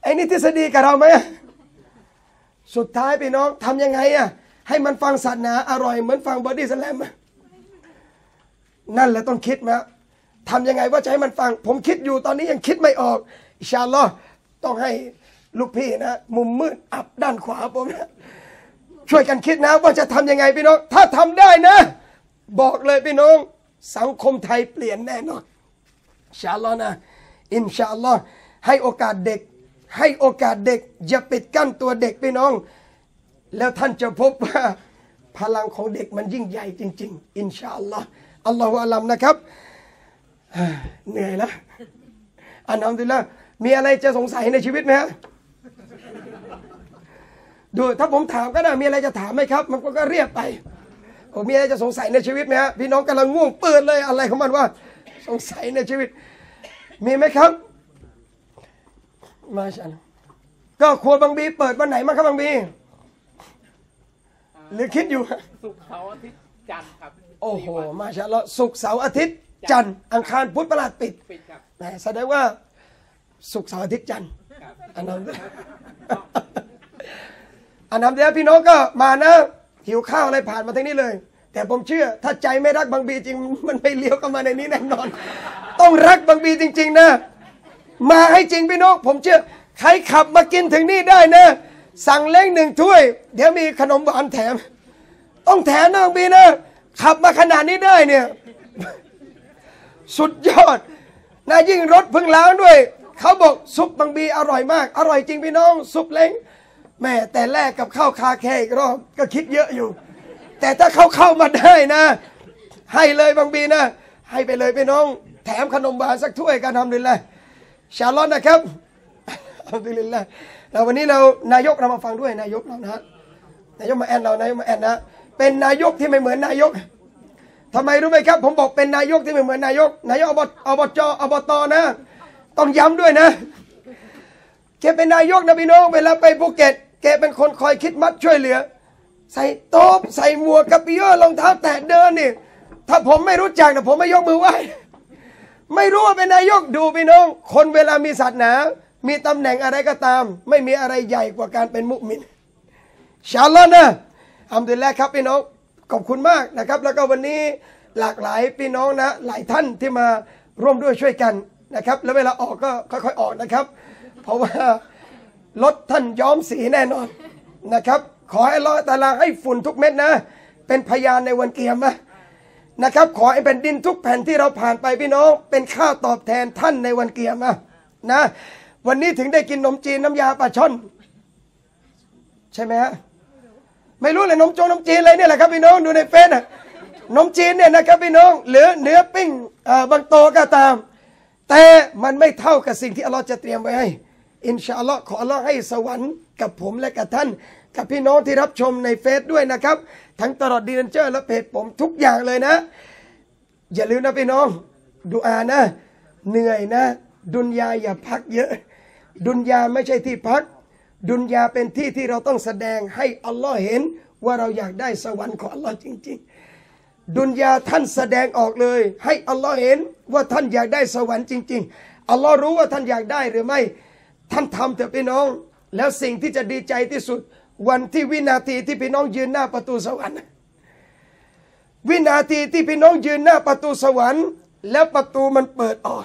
ไอ้นี่ทฤษฎีกับเราไหมสุดท้ายพี่น้องทำยังไงอะให้มันฟังศาสนาอร่อยเหมือนฟังบอดี้สแลมนั่นแหละต้องคิดมาทำยังไงว่าจะให้มันฟัง ผมคิดอยู่ตอนนี้ยังคิดไม่ออกอิชาลอต้องให้ ลูกพี่นะ มุมมืดอับด้านขวาผมนะช่วยกันคิดนะ ว่าจะทำยังไงพี่น้อง ถ้าทำได้นะ บอกเลยพี่น้อง สังคมไทยเปลี่ยนแน่นอนอิชาลอนะอินชาอัลลอฮ์ให้โอกาสเด็ก ให้โอกาสเด็ก อย่าปิดกั้นตัวเด็กพี่น้อง แล้วท่านจะพบว่าพลังของเด็กมันยิ่งใหญ่จริง ๆ อินชาอัลลอฮ์อัลลอฮฺอัลลัมนะครับเหนื่อยแล้วอันนั้นดีละมีอะไรจะสงสัยในชีวิตไหมฮะ ดูถ้าผมถามก็ได้มีอะไรจะถามไหมครับ มันก็เรียบไปผมมีอะไรจะสงสัยในชีวิตไหมฮะพี่น้องกำลังง่วงเปิดเลยอะไรของมันว่า สงสัยในชีวิต มีไหมครับ มาชันก็ครัวบางบีเปิดวันไหนมาครับบางบี หรือคิดอยู่ สุกเสาร์อาทิตย์จันทร์ครับโอ้โห มาชันแล้วสุกเสาร์อาทิตย์ จันทร์อังคารพุธประหลาดปิดปิดครับแสดงว่าสุกเสาร์อาทิตย์จันทร์อันนั้น อันนั้นเดียวพี่น้องก็มานะ หิวข้าวอะไรผ่านมาทางนี้เลย แต่ผมเชื่อถ้าใจไม่รักบางบีจริง มันไม่เลี้ยวเข้ามาในนี้แน่นอน ต้องรักบางบีจริง ๆ นะ มาให้จริงพี่น้องผมเชื่อใครขับมากินถึงนี่ได้นะ สั่งเล้งหนึ่งถ้วย เดี๋ยวมีขนมหวานแถม ต้องแถมนะบีนะขับมาขนาดนี้ได้เนี่ย สุดยอดนะยิ่งรสเพิ่งล้างด้วยเขาบอกซุปบางบีอร่อยมาก อร่อยจริงพี่น้อง ซุปเล้ง แม่แต่แรกกับข้าวคาแคอีกรอบก็คิดเยอะอยู่ แต่ถ้าเขาเข้ามาได้นะ ให้เลยบางบีนะ ให้ไปเลยพี่น้อง แถมขนมหวานสักถ้วยกันทำดีเลยชาลอนนะครับทำดีเลยแล้ววันนี้เรานายกเรามาฟังด้วยนายกเรานะฮะนายกมาแอนเรานายกมาแอนนะเป็นนายกที่ไม่เหมือนนายกทำไมรู้ไหมครับ ผมบอกเป็นนายกที่ไม่เหมือนนายก นายกอบอบจอบตนะ ต้องย้ำด้วยนะแกเป็นนายกนะพี่น้องเวลาไปภูเก็ต กเป็นคนคอยคิดมัดช่วยเหลือ ใส่โต๊ะใส่หมวกกับปีเอรองเท้าแตะเดินนี่ ถ้าผมไม่รู้จักนะผมไม่ยกมือไหว้ไม่รู้ว่าเป็นนายกดูพี่น้อง คนเวลามีศาสนา มีตำแหน่งอะไรก็ตาม ไม่มีอะไรใหญ่กว่าการเป็นมุมินชาลอนะอัมดุลิลครับพี่น้องขอบคุณมากนะครับ แล้วก็วันนี้หลากหลายพี่น้องนะ หลายท่านที่มาร่วมด้วยช่วยกันนะครับ แล้วเวลาออกก็ค่อยๆออกนะครับ เพราะว่า รถท่านย้อมสีแน่นอนนะครับ ขอให้รอตาลาให้ฝุ่นทุกเม็ดนะ เป็นพยานในวันเกียรมะนะครับ ขอให้แผ่นดินทุกแผ่นที่เราผ่านไปพี่น้อง เป็นค่าตอบแทนท่านในวันเกียรมะนะ วันนี้ถึงได้กินนมจีนน้ำยาปลาช่อน ใช่ไหมฮะไม่รู้เลยนมโจนมจีนอะไรเนี่ยแหละครับพี่น้องดูในเฟซอะนมจีนเนี่ยนะครับพี่น้องหรือเนื้อปิ้งเอ่อบางโตก็ตาม แต่มันไม่เท่ากับสิ่งที่อัลลอฮ์จะเตรียมไว้ให้ อินชาอัลลอฮ์ขออัลลอฮ์ให้สวรรค์กับผมและกับท่าน กับพี่น้องที่รับชมในเฟซด้วยนะครับ ทั้งตลอดดีเนเจอร์และเพจผมทุกอย่างเลยนะ อย่าลืมนะพี่น้องดูอานะ เหนื่อยนะ ดุนยาอย่าพักเยอะ ดุนยาไม่ใช่ที่พัก ดุนยาเป็นที่ที่เราต้องแสดงให้อัลลอฮ์เห็นว่าเราอยากได้สวรรค์ของอัลลอฮ์จริง ๆ ดุนยาท่านแสดงออกเลย ให้อัลลอฮ์เห็นว่าท่านอยากได้สวรรค์จริง ๆอัลลอฮ์รู้ว่าท่านอยากได้หรือไม่ ท่านทำเถอะพี่น้อง แล้วสิ่งที่จะดีใจที่สุด วันที่วินาทีที่พี่น้องยืนหน้าประตูสวรรค์วินาทีที่พี่น้องยืนหน้าประตูสวรรค์ แล้วประตูมันเปิดออก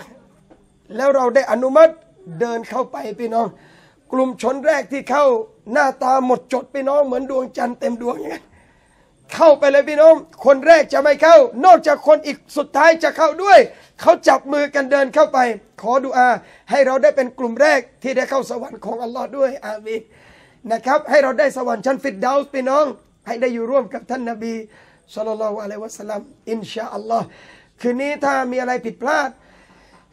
แล้วเราได้อนุมัติเดินเข้าไปพี่น้อง กลุ่มชนแรกที่เข้าหน้าตาหมดจดพี่น้องเหมือนดวงจันทร์เต็มดวงอย่างนั้ เข้าไปเลยพี่น้อง คนแรกจะไม่เข้า นอกจากคนอีกสุดท้ายจะเข้าด้วย เขาจับมือกันเดินเข้าไป ขอดุอา ให้เราได้เป็นกลุ่มแรกที่ได้เข้าสวรรค์ของอัลลอฮ์ด้วย อามีนนะครับ ให้เราได้สวรรค์ชั้นฟิดดาวส์พี่น้อง ให้ได้อยู่ร่วมกับท่านนบี صلى الله عليه وسلم إن شاء الله คืนนี้ถ้ามีอะไรผิดพลาด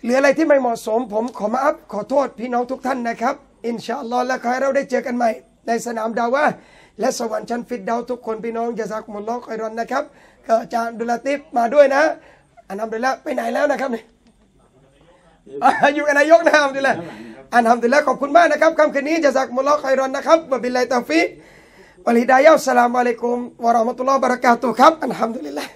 หรืออะไรที่ไม่เหมาะสม ผมขอมาอัฟขอโทษพี่น้องทุกท่านนะครับ إن شاء الله และขอให้เราได้เจอกันใหม่ ในสนาม دعوة และสวรรค์ชั้น فردوس ทุกคนพี่น้องجزاكم الله خيرا นะครับก็อาจารย์ดุลาติฟมาด้วยนะالحمد لله ไปไหนแล้วนะครับเนี่ยอยู่กับนายกนะครับالحمد لله الحمد لله ขอบคุณมากนะครับค่ำคืนนี้جزاكم الله خيرا นะครับ وبالله التوفيقวัลฮิดายะอัสสลามุอะลัยกุมวะเราะห์มะตุลลอฮ์วะบะเราะกาตุครับอันฮัมดุลิลละ